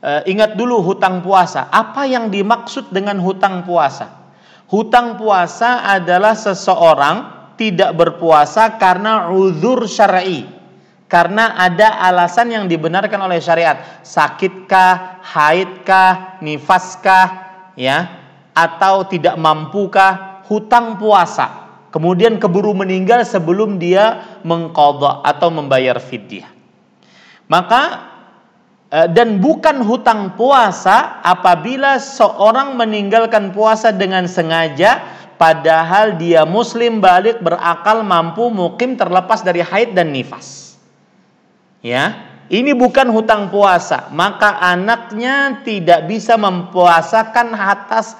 E, ingat dulu hutang puasa. Apa yang dimaksud dengan hutang puasa? Hutang puasa adalah seseorang tidak berpuasa karena uzur syar'i. Karena ada alasan yang dibenarkan oleh syariat. Sakitkah, haidkah, nifaskah, ya, atau tidak mampukah, hutang puasa, kemudian keburu meninggal sebelum dia mengkodok atau membayar fidyah. Maka eh, dan bukan hutang puasa apabila seorang meninggalkan puasa dengan sengaja padahal dia muslim balik berakal mampu mukim terlepas dari haid dan nifas. Ya, ini bukan hutang puasa, maka anaknya tidak bisa mempuasakan atas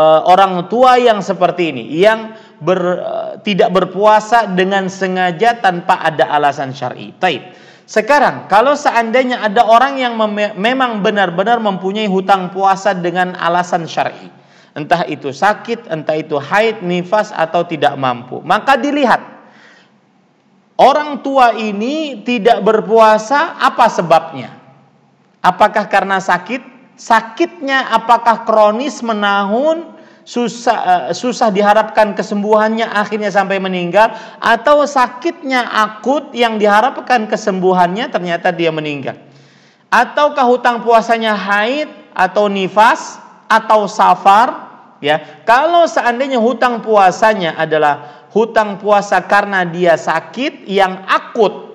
orang tua yang seperti ini yang ber, uh, tidak berpuasa dengan sengaja tanpa ada alasan syar'i. Taib. Sekarang kalau seandainya ada orang yang mem memang benar-benar mempunyai hutang puasa dengan alasan syar'i, entah itu sakit, entah itu haid, nifas atau tidak mampu, maka dilihat orang tua ini tidak berpuasa apa sebabnya? Apakah karena sakit sakitnya apakah kronis menahun susah eh, susah diharapkan kesembuhannya akhirnya sampai meninggal atau sakitnya akut yang diharapkan kesembuhannya ternyata dia meninggal? Ataukah hutang puasanya haid atau nifas atau safar? Ya kalau seandainya hutang puasanya adalah hutang puasa karena dia sakit yang akut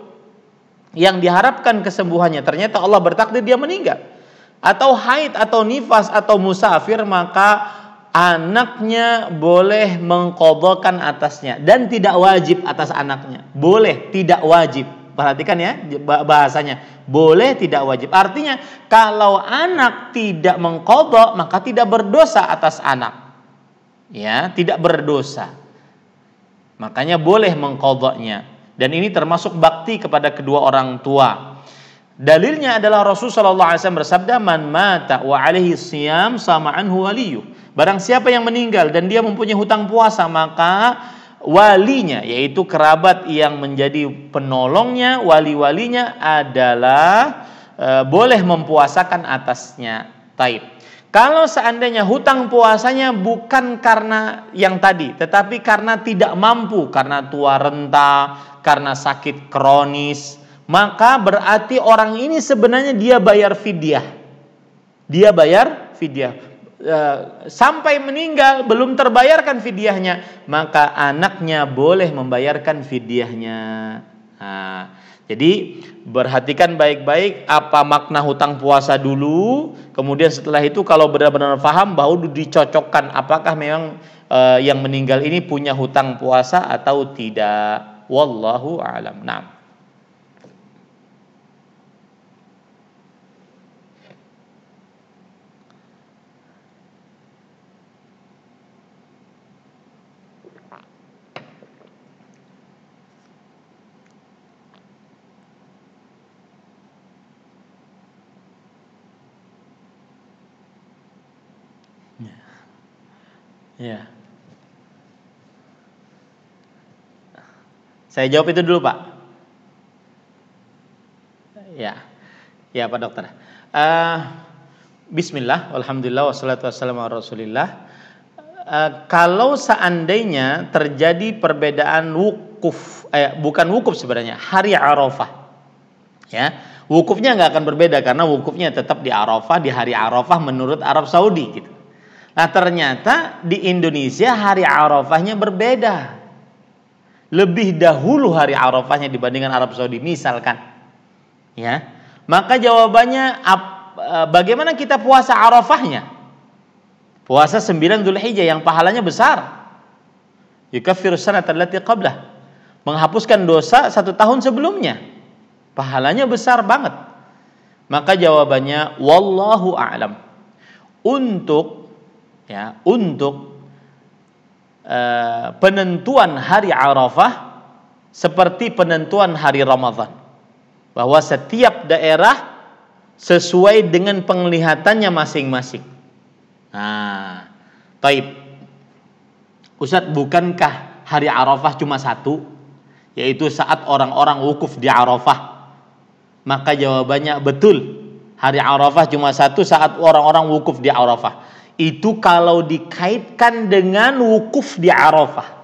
yang diharapkan kesembuhannya ternyata Allah bertakdir dia meninggal atau haid atau nifas atau musafir maka anaknya boleh mengkodokan atasnya. Dan tidak wajib atas anaknya. Boleh tidak wajib. Perhatikan ya bahasanya. Boleh tidak wajib. Artinya kalau anak tidak mengkodok maka tidak berdosa atas anak. Ya tidak berdosa. Makanya boleh mengkodoknya dan ini termasuk bakti kepada kedua orang tua Dalilnya adalah Rasulullah SAW bersabda, "Man mata wa alaihi siyam sama anhu waliyu." Barang siapa yang meninggal dan dia mempunyai hutang puasa, maka walinya yaitu kerabat yang menjadi penolongnya, wali-walinya adalah e, boleh mempuasakan atasnya. Taib. Kalau seandainya hutang puasanya bukan karena yang tadi, tetapi karena tidak mampu, karena tua renta, karena sakit kronis, maka berarti orang ini sebenarnya dia bayar fidyah. Dia bayar fidyah. E, sampai meninggal belum terbayarkan fidyahnya, maka anaknya boleh membayarkan fidyahnya. Nah, jadi perhatikan baik-baik apa makna hutang puasa dulu, kemudian setelah itu kalau benar-benar paham baru dicocokkan apakah memang e, yang meninggal ini punya hutang puasa atau tidak. Wallahu a'lam. Nah. Ya. Saya jawab itu dulu Pak. Ya, ya Pak Dokter. Uh, Bismillah, Alhamdulillah, wassalatu wassalamu ala. Uh, kalau seandainya terjadi perbedaan wukuf, eh, bukan wukuf sebenarnya, hari Arafah. Ya, Wukufnya nggak akan berbeda karena wukufnya tetap di Arafah di hari Arafah menurut Arab Saudi gitu. Nah ternyata di Indonesia hari Arafahnya berbeda. Lebih dahulu hari Arafahnya dibandingkan Arab Saudi misalkan. Ya. Maka jawabannya e, bagaimana kita puasa Arafahnya? Puasa 9 Dzulhijjah yang pahalanya besar. Yukaffiru sanata allati qablah. Menghapuskan dosa satu tahun sebelumnya Pahalanya besar banget. Maka jawabannya wallahu a'lam. Untuk ya, untuk uh, penentuan hari Arafah seperti penentuan hari Ramadhan. Bahwa setiap daerah sesuai dengan penglihatannya masing-masing. Nah, taib. Ustaz, bukankah hari Arafah cuma satu? Yaitu saat orang-orang wukuf di Arafah maka jawabannya betul. Hari Arafah cuma satu saat orang-orang wukuf di Arafah. Itu kalau dikaitkan dengan wukuf di Arafah.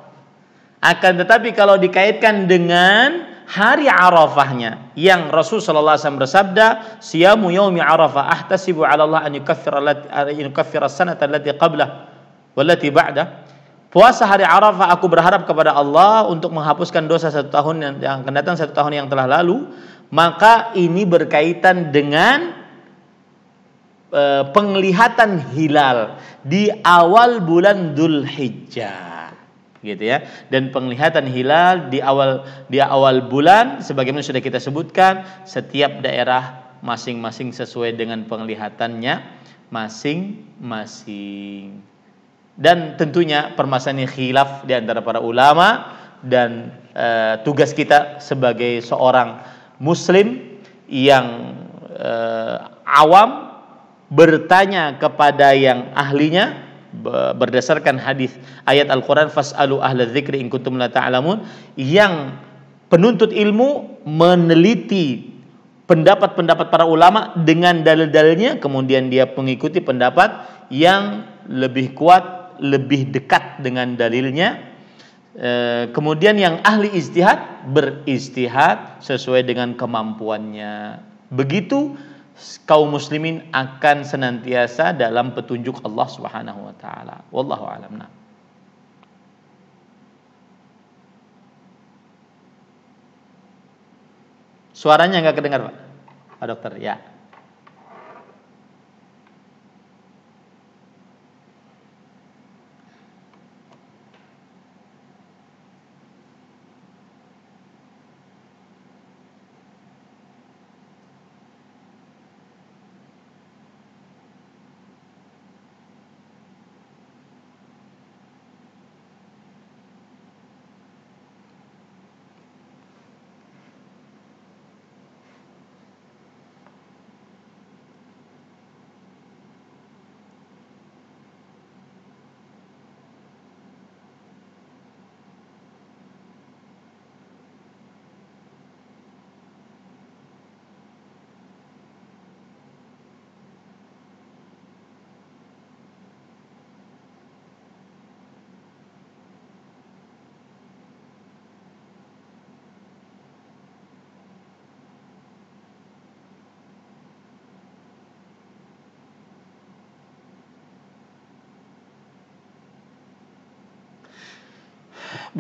Akan tetapi kalau dikaitkan dengan hari Arafahnya yang Rasul sallallahu alaihi wasallam bersabda, "Siyamu yaumi Arafah ahtasibu 'ala Allah an yukaffira an yukaffira as-sanata allati qablah wallati ba'da." Puasa hari Arafah aku berharap kepada Allah untuk menghapuskan dosa satu tahun yang, yang akan datang satu tahun yang telah lalu maka ini berkaitan dengan penglihatan hilal di awal bulan Dhul Hijjah gitu ya. Dan penglihatan hilal di awal di awal bulan sebagaimana sudah kita sebutkan setiap daerah masing-masing sesuai dengan penglihatannya masing-masing. Dan tentunya permasalahan khilaf di antara para ulama dan e, tugas kita sebagai seorang muslim yang uh, awam bertanya kepada yang ahlinya berdasarkan hadis ayat Al-Qur'an fasalu ahla dzikri in kuntum la ta'lamun yang penuntut ilmu meneliti pendapat-pendapat para ulama dengan dalil-dalilnya kemudian dia mengikuti pendapat yang lebih kuat lebih dekat dengan dalilnya Eh, kemudian yang ahli istihad beristihad sesuai dengan kemampuannya. Begitu kaum muslimin akan senantiasa dalam petunjuk Allah Subhanahu wa taala. Wallahu a'lam. Nah. Suaranya nggak kedengar, Pak? Pak Dokter, ya.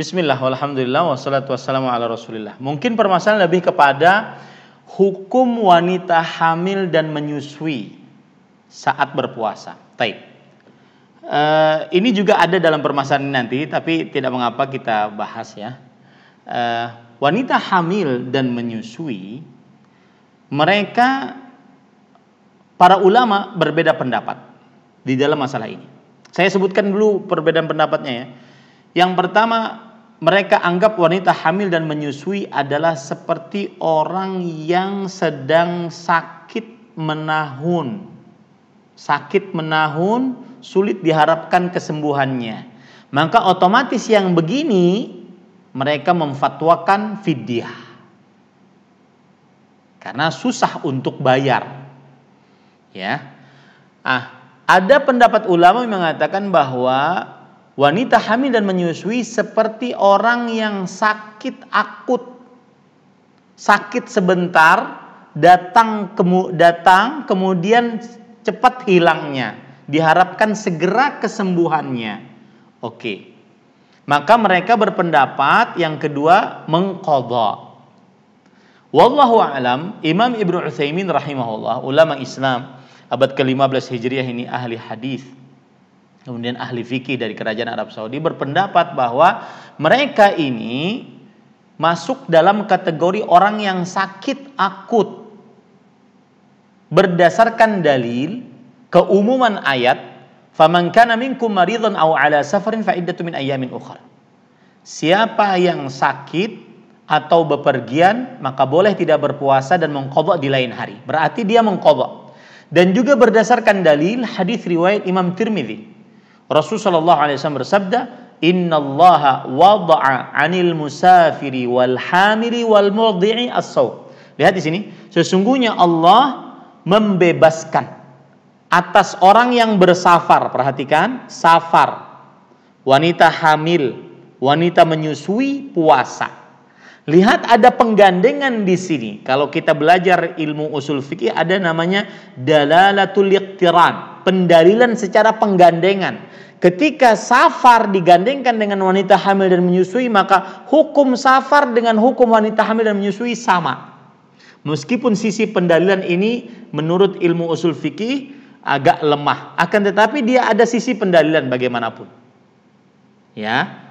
Bismillah, walhamdulillah, wassalatu wassalamu ala rasulillah. Mungkin permasalahan lebih kepada hukum wanita hamil dan menyusui saat berpuasa. Taib. Uh, ini juga ada dalam permasalahan nanti, tapi tidak mengapa kita bahas ya. Uh, wanita hamil dan menyusui, mereka para ulama berbeda pendapat di dalam masalah ini. Saya sebutkan dulu perbedaan pendapatnya ya. Yang pertama, mereka anggap wanita hamil dan menyusui adalah seperti orang yang sedang sakit menahun. Sakit menahun, sulit diharapkan kesembuhannya. Maka otomatis yang begini mereka memfatwakan fidyah. Karena susah untuk bayar. Ya. Ah, ada pendapat ulama yang mengatakan bahwa Wanita hamil dan menyusui seperti orang yang sakit akut. Sakit sebentar datang kemu, datang kemudian cepat hilangnya. Diharapkan segera kesembuhannya. Oke. Maka mereka berpendapat yang kedua mengqadha. Wallahu alam, Imam Ibnu Utsaimin rahimahullah, ulama Islam abad ke-15 Hijriah ini ahli hadis. Kemudian ahli fikih dari kerajaan Arab Saudi berpendapat bahwa mereka ini masuk dalam kategori orang yang sakit akut. Berdasarkan dalil keumuman ayat faman kana minkum maridan aw ala safarin fa iddatu min ayamin ukhra. Siapa yang sakit atau bepergian maka boleh tidak berpuasa dan mengqadha di lain hari. Berarti dia mengqadha. Dan juga berdasarkan dalil hadis riwayat Imam Tirmidzi Rasulullah SAW bersabda innallaha wada'a 'anil musafiri wal hamiri wal murdi'i as-saum. Lihat di sini, sesungguhnya Allah membebaskan atas orang yang bersafar, perhatikan, safar. Wanita hamil, wanita menyusui puasa. Lihat ada penggandengan di sini. Kalau kita belajar ilmu usul fikih ada namanya dalalatul iqtiran, pendalilan secara penggandengan Ketika safar digandengkan dengan wanita hamil dan menyusui, maka hukum safar dengan hukum wanita hamil dan menyusui sama. Meskipun sisi pendalilan ini menurut ilmu usul fikih agak lemah, akan tetapi dia ada sisi pendalilan bagaimanapun. Ya.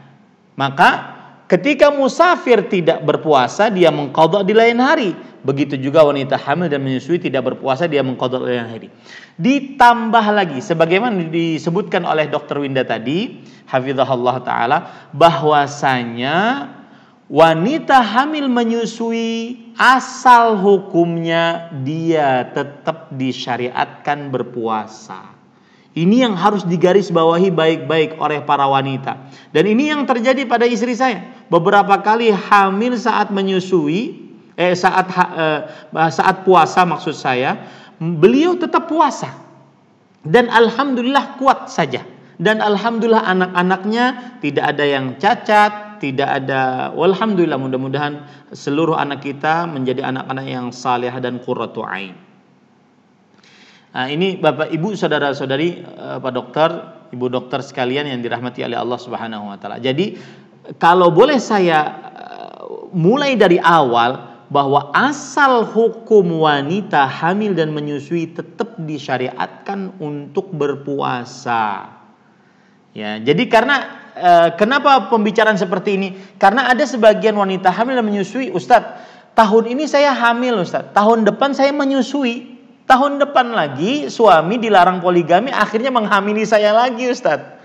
Maka ketika musafir tidak berpuasa dia mengkodok di lain hari Begitu juga wanita hamil dan menyusui tidak berpuasa dia mengkodok yang hari. Ditambah lagi sebagaimana disebutkan oleh Dr. Winda tadi, hafizahullah taala, bahwasanya wanita hamil menyusui asal hukumnya dia tetap disyariatkan berpuasa. Ini yang harus digarisbawahi baik-baik oleh para wanita. Dan ini yang terjadi pada istri saya. Beberapa kali hamil saat menyusui, eh saat eh, saat puasa maksud saya, beliau tetap puasa. Dan alhamdulillah kuat saja. Dan alhamdulillah anak-anaknya tidak ada yang cacat, tidak ada walhamdulillah mudah-mudahan seluruh anak kita menjadi anak-anak yang saleh dan qurratu ain. Nah, ini Bapak Ibu saudara-saudari eh, Pak Dokter, Ibu dokter sekalian yang dirahmati oleh Allah Subhanahu wa taala. Jadi kalau boleh saya eh, mulai dari awal bahwa asal hukum wanita hamil dan menyusui tetap disyariatkan untuk berpuasa. Ya, jadi karena e, kenapa pembicaraan seperti ini? Karena ada sebagian wanita hamil dan menyusui, Ustadz, tahun ini saya hamil, Ustadz, tahun depan saya menyusui, tahun depan lagi suami dilarang poligami, akhirnya menghamili saya lagi, Ustadz.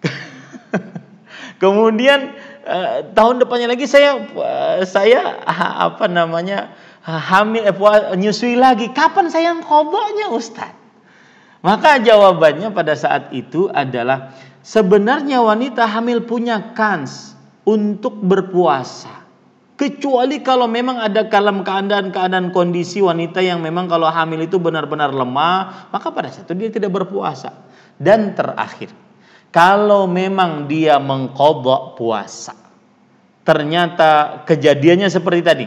Kemudian Eh, tahun depannya lagi saya uh, saya apa namanya hamil eh, nyusui lagi. Kapan saya koboknya Ustaz? Maka jawabannya pada saat itu adalah sebenarnya wanita hamil punya kans untuk berpuasa. Kecuali kalau memang ada dalam keadaan-keadaan kondisi wanita yang memang kalau hamil itu benar-benar lemah, maka pada saat itu dia tidak berpuasa. Dan terakhir, kalau memang dia mengkodok puasa, ternyata kejadiannya seperti tadi,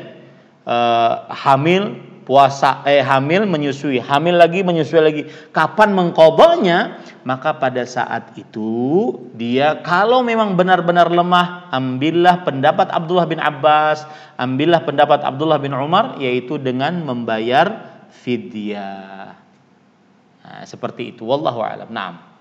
uh, hamil puasa, eh hamil menyusui, hamil lagi menyusui lagi. Kapan mengkodoknya? Maka pada saat itu dia kalau memang benar-benar lemah, ambillah pendapat Abdullah bin Abbas, ambillah pendapat Abdullah bin Umar, yaitu dengan membayar fidyah. Nah, seperti itu. Wallahu a'lam. Naam.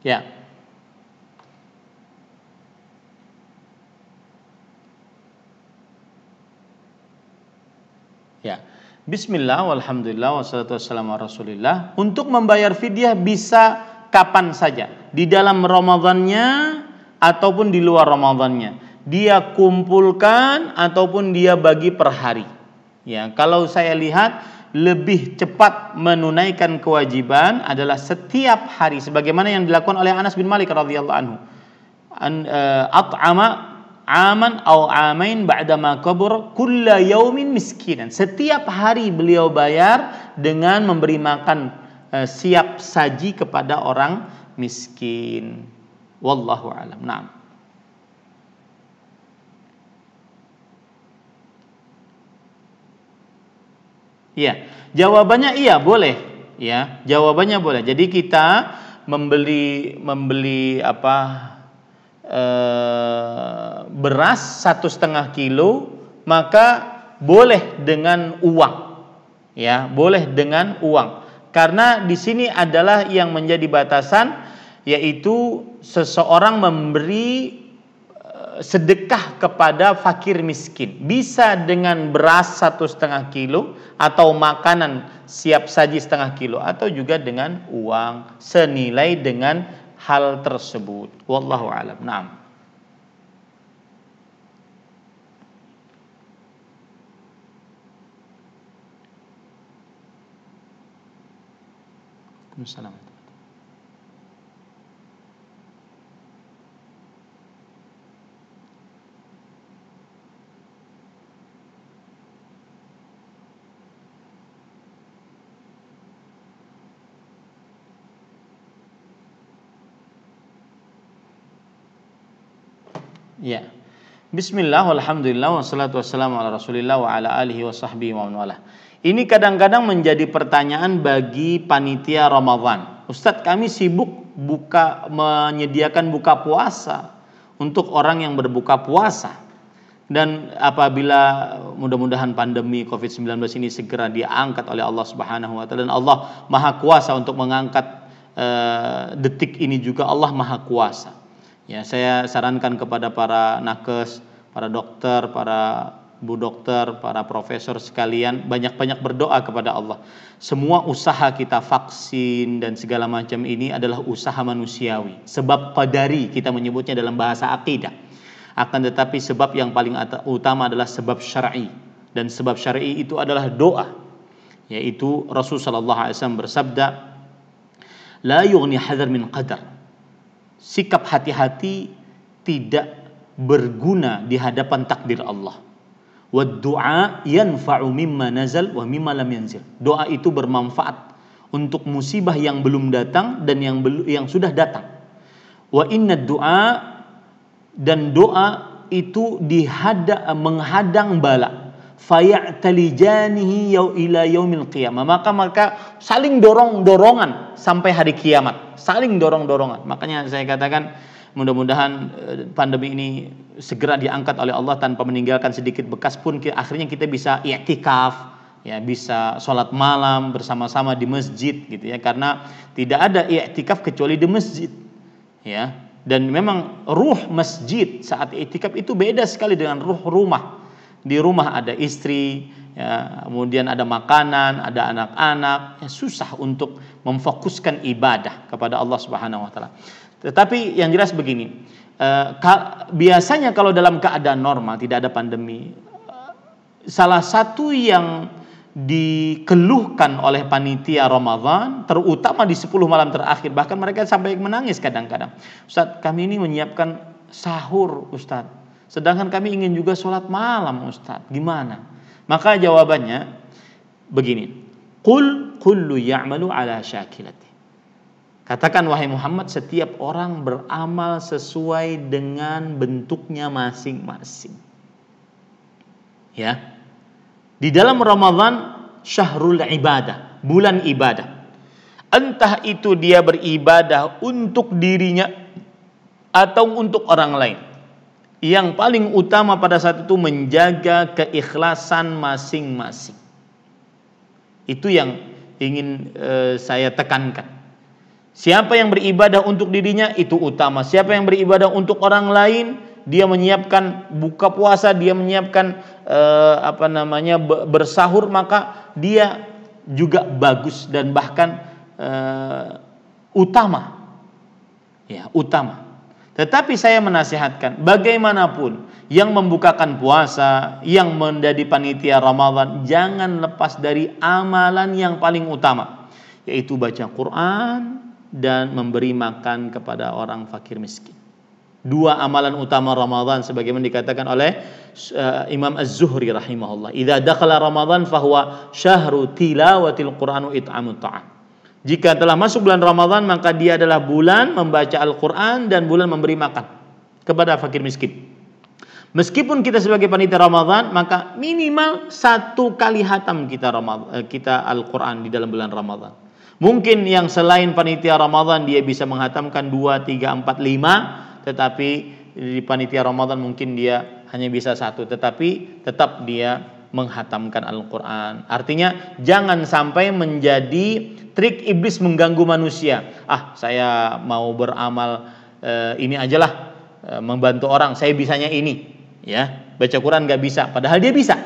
Ya. Ya. Bismillah, walhamdulillah, wassalatu wassalamu rasulillah. Untuk membayar fidyah bisa kapan saja. Di dalam Ramadannya ataupun di luar Ramadannya. Dia kumpulkan ataupun dia bagi per hari. Ya, kalau saya lihat lebih cepat menunaikan kewajiban adalah setiap hari sebagaimana yang dilakukan oleh Anas bin Malik radhiyallahu anhu. an uh, at'ama aman atau amain ba'dama kabur kulla yaumin miskinan. Setiap hari beliau bayar dengan memberi makan uh, siap saji kepada orang miskin. Wallahu alam. Naam. Iya, jawabannya iya boleh. Ya, jawabannya boleh. Jadi kita membeli membeli apa e, beras satu setengah kilo maka boleh dengan uang ya boleh dengan uang karena di sini adalah yang menjadi batasan yaitu seseorang memberi sedekah kepada fakir miskin. Bisa dengan beras satu setengah kilo atau makanan siap saji setengah kilo atau juga dengan uang senilai dengan hal tersebut. Wallahu alam. Naam. Assalamualaikum Ya. Bismillah, walhamdulillah, wassalatu wassalamu ala rasulillah wa ala alihi wa sahbihi wa wala. Ini kadang-kadang menjadi pertanyaan bagi panitia Ramadan. Ustadz kami sibuk buka menyediakan buka puasa untuk orang yang berbuka puasa. Dan apabila mudah-mudahan pandemi Covid-19 ini segera diangkat oleh Allah Subhanahu wa taala dan Allah Maha Kuasa untuk mengangkat uh, detik ini juga Allah Maha Kuasa Ya, saya sarankan kepada para nakes, para dokter, para bu dokter, para profesor sekalian banyak-banyak berdoa kepada Allah. Semua usaha kita vaksin dan segala macam ini adalah usaha manusiawi. Sebab qadari kita menyebutnya dalam bahasa akidah. Akan tetapi sebab yang paling utama adalah sebab syar'i dan sebab syar'i itu adalah doa. Yaitu Rasul sallallahu alaihi wasallam bersabda, "La yughni hadar min qadar." Sikap hati-hati tidak berguna di hadapan takdir Allah. Doa itu bermanfaat untuk musibah yang belum datang dan yang belum yang sudah datang. Wa inna du'a dan doa itu dihada menghadang bala fayatalijanihi yau ila yaumil qiyamah. Maka maka saling dorong dorongan sampai hari kiamat. Saling dorong dorongan makanya saya katakan mudah-mudahan eh, pandemi ini segera diangkat oleh Allah tanpa meninggalkan sedikit bekas pun. Akhirnya kita bisa i'tikaf ya bisa sholat malam bersama-sama di masjid gitu ya. Karena tidak ada i'tikaf kecuali di masjid ya. Dan memang ruh masjid saat i'tikaf itu beda sekali dengan ruh rumah di rumah ada istri, ya, kemudian ada makanan, ada anak-anak, ya, susah untuk memfokuskan ibadah kepada Allah Subhanahu wa taala. Tetapi yang jelas begini, eh, biasanya kalau dalam keadaan normal tidak ada pandemi, eh, salah satu yang dikeluhkan oleh panitia Ramadan terutama di 10 malam terakhir bahkan mereka sampai menangis kadang-kadang Ustadz kami ini menyiapkan sahur Ustadz Sedangkan kami ingin juga sholat malam Ustadz. Gimana? Maka jawabannya begini. Qul kullu ya'malu ala syakilati. Katakan wahai Muhammad setiap orang beramal sesuai dengan bentuknya masing-masing. Ya. Di dalam Ramadan syahrul ibadah, bulan ibadah. Entah itu dia beribadah untuk dirinya atau untuk orang lain yang paling utama pada saat itu menjaga keikhlasan masing-masing. Itu yang ingin e, saya tekankan. Siapa yang beribadah untuk dirinya itu utama. Siapa yang beribadah untuk orang lain, dia menyiapkan buka puasa, dia menyiapkan e, apa namanya bersahur, maka dia juga bagus dan bahkan e, utama. Ya, utama. Tetapi saya menasihatkan bagaimanapun yang membukakan puasa, yang menjadi panitia Ramadan, jangan lepas dari amalan yang paling utama, yaitu baca Quran dan memberi makan kepada orang fakir miskin. dua amalan utama Ramadan sebagaimana dikatakan oleh uh, Imam Az-Zuhri rahimahullah. Idza dakhala Ramadan fahuwa syahru tilawatil Qur'an wa it'amut. Jika telah masuk bulan Ramadan maka dia adalah bulan membaca Al-Qur'an dan bulan memberi makan kepada fakir miskin. Meskipun kita sebagai panitia Ramadan, maka minimal satu kali hatam kita eh, kita Al-Quran di dalam bulan Ramadan. Mungkin yang selain panitia Ramadan dia bisa menghatamkan 2, 3, 4, 5 tetapi di panitia Ramadan mungkin dia hanya bisa satu, tetapi tetap dia menghatamkan Al-Quran. Artinya jangan sampai menjadi trik iblis mengganggu manusia. Ah, saya mau beramal eh, ini ajalah eh, membantu orang. Saya bisanya ini, ya baca Quran nggak bisa, padahal dia bisa.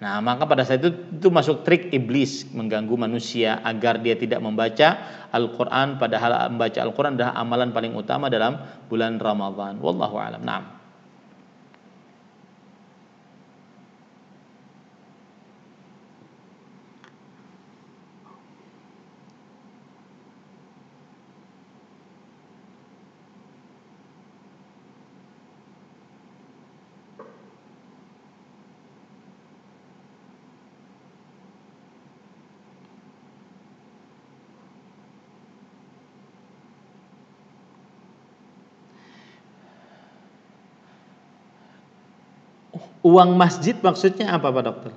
Nah, maka pada saat itu itu masuk trik iblis mengganggu manusia agar dia tidak membaca Al-Qur'an padahal membaca Al-Qur'an adalah amalan paling utama dalam bulan Ramadan. Wallahu a'lam. Naam. Uang masjid maksudnya apa Pak Dokter?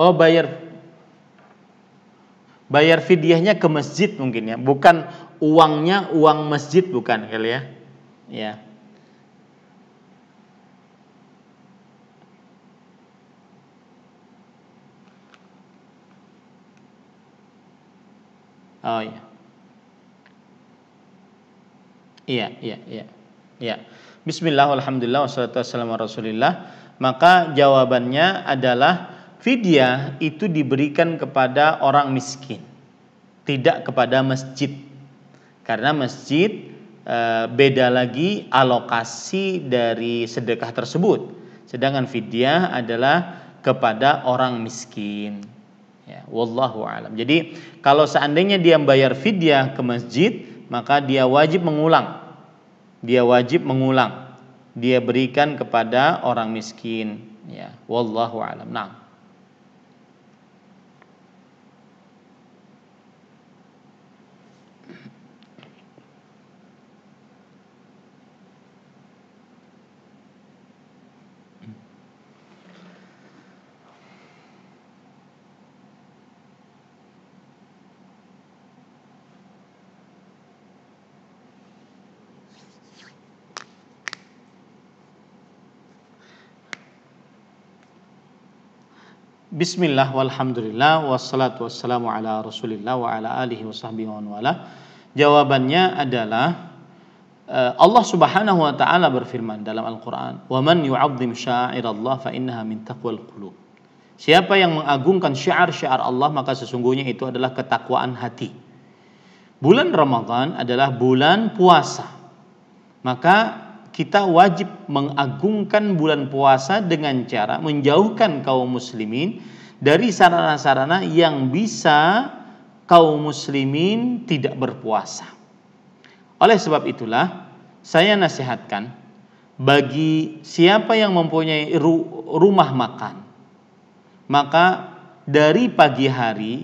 Oh bayar bayar fidyahnya ke masjid mungkin ya, bukan uangnya uang masjid bukan kali ya. Ya. Oh iya. Iya, iya, iya. Iya. Bismillah, alhamdulillah, wassalatu wassalamu rasulillah. Maka jawabannya adalah fidyah itu diberikan kepada orang miskin, tidak kepada masjid. Karena masjid e, beda lagi alokasi dari sedekah tersebut. Sedangkan fidyah adalah kepada orang miskin. Ya, wallahu alam. Jadi kalau seandainya dia membayar fidyah ke masjid, maka dia wajib mengulang. Dia wajib mengulang. Dia berikan kepada orang miskin. Ya, wallahu alam. Nah. Bismillah walhamdulillah wassalatu wassalamu ala rasulillah wa ala alihi wa sahbihi wa wala. Jawabannya adalah eh, Allah Subhanahu wa taala berfirman dalam Al-Qur'an, "Wa man yu'azzim sya'irallah fa innaha min taqwal qulub." Siapa yang mengagungkan syiar-syiar Allah maka sesungguhnya itu adalah ketakwaan hati. Bulan Ramadan adalah bulan puasa. Maka kita wajib mengagungkan bulan puasa dengan cara menjauhkan kaum muslimin dari sarana-sarana yang bisa kaum muslimin tidak berpuasa. Oleh sebab itulah saya nasihatkan bagi siapa yang mempunyai rumah makan maka dari pagi hari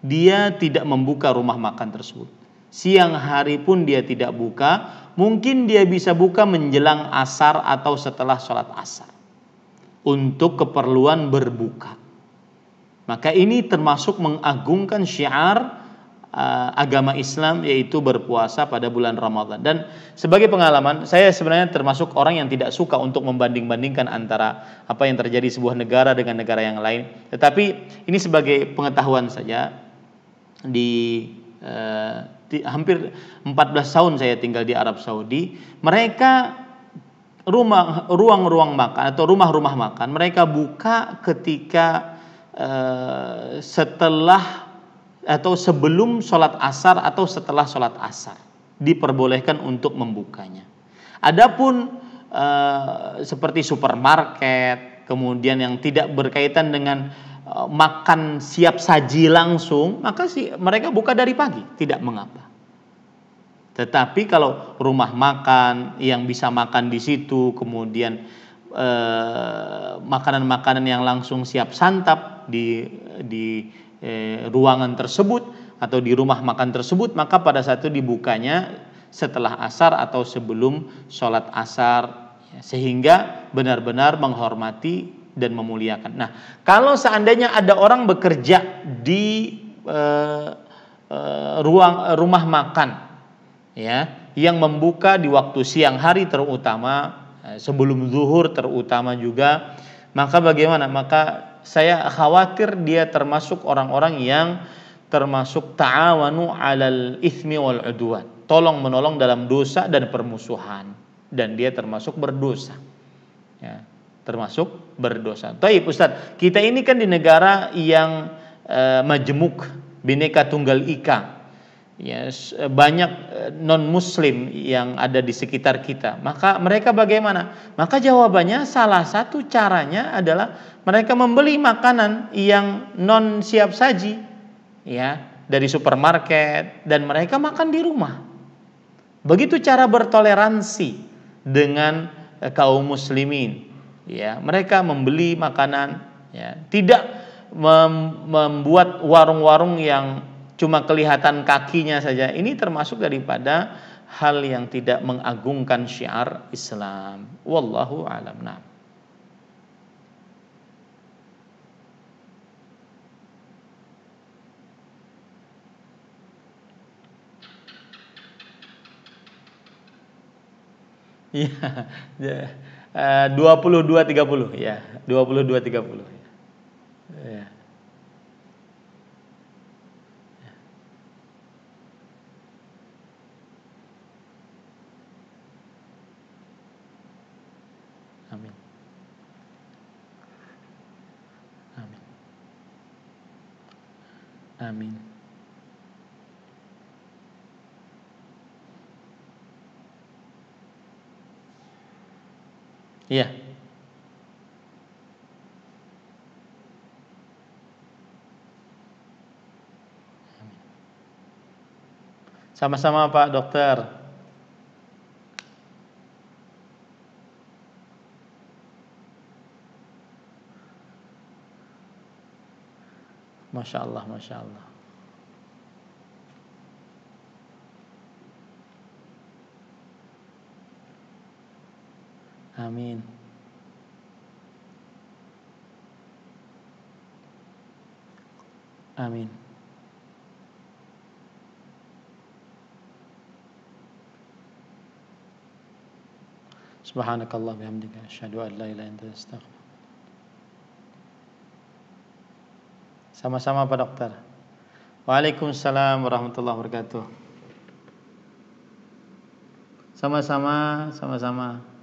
dia tidak membuka rumah makan tersebut. Siang hari pun dia tidak buka mungkin dia bisa buka menjelang asar atau setelah sholat asar untuk keperluan berbuka. Maka ini termasuk mengagungkan syiar uh, agama Islam yaitu berpuasa pada bulan Ramadan. Dan sebagai pengalaman, saya sebenarnya termasuk orang yang tidak suka untuk membanding-bandingkan antara apa yang terjadi di sebuah negara dengan negara yang lain. Tetapi ini sebagai pengetahuan saja di uh, hampir 14 tahun saya tinggal di Arab Saudi, mereka rumah ruang-ruang makan atau rumah-rumah makan mereka buka ketika uh, setelah atau sebelum sholat asar atau setelah sholat asar diperbolehkan untuk membukanya. Adapun uh, seperti supermarket, kemudian yang tidak berkaitan dengan makan siap saji langsung, maka sih mereka buka dari pagi, tidak mengapa. Tetapi kalau rumah makan yang bisa makan di situ, kemudian uh, makanan-makanan yang langsung siap santap di di eh, ruangan tersebut atau di rumah makan tersebut, maka pada saat itu dibukanya setelah asar atau sebelum sholat asar sehingga benar-benar menghormati dan memuliakan. Nah, kalau seandainya ada orang bekerja di uh, uh, ruang rumah makan, ya, yang membuka di waktu siang hari terutama sebelum zuhur terutama juga, maka bagaimana? Maka saya khawatir dia termasuk orang-orang yang termasuk ta'awanu alal ithmi wal udwan tolong menolong dalam dosa dan permusuhan dan dia termasuk berdosa. Ya, termasuk berdosa. Taib Ustaz, kita ini kan di negara yang uh, majemuk, bineka tunggal ika. Ya, banyak eh, non muslim yang ada di sekitar kita. Maka mereka bagaimana? Maka jawabannya salah satu caranya adalah mereka membeli makanan yang non siap saji ya dari supermarket dan mereka makan di rumah. Begitu cara bertoleransi dengan eh, kaum muslimin ya mereka membeli makanan ya. Tidak mem membuat warung-warung yang cuma kelihatan kakinya saja. Ini termasuk daripada hal yang tidak mengagungkan syiar Islam. Wallahu alam. Nah. Yeah. Ya. 22.30 ya 22.30 ya. Amin. Amin. Amin. Iya. Sama-sama Pak Dokter. Masya Allah, Masya Allah. Amin. Amin. Subhanakallah bihamdika asyhadu an la illa anta astaghfiruka. Sama-sama Pak Dokter. Waalaikumsalam warahmatullahi wabarakatuh. Sama-sama, sama-sama.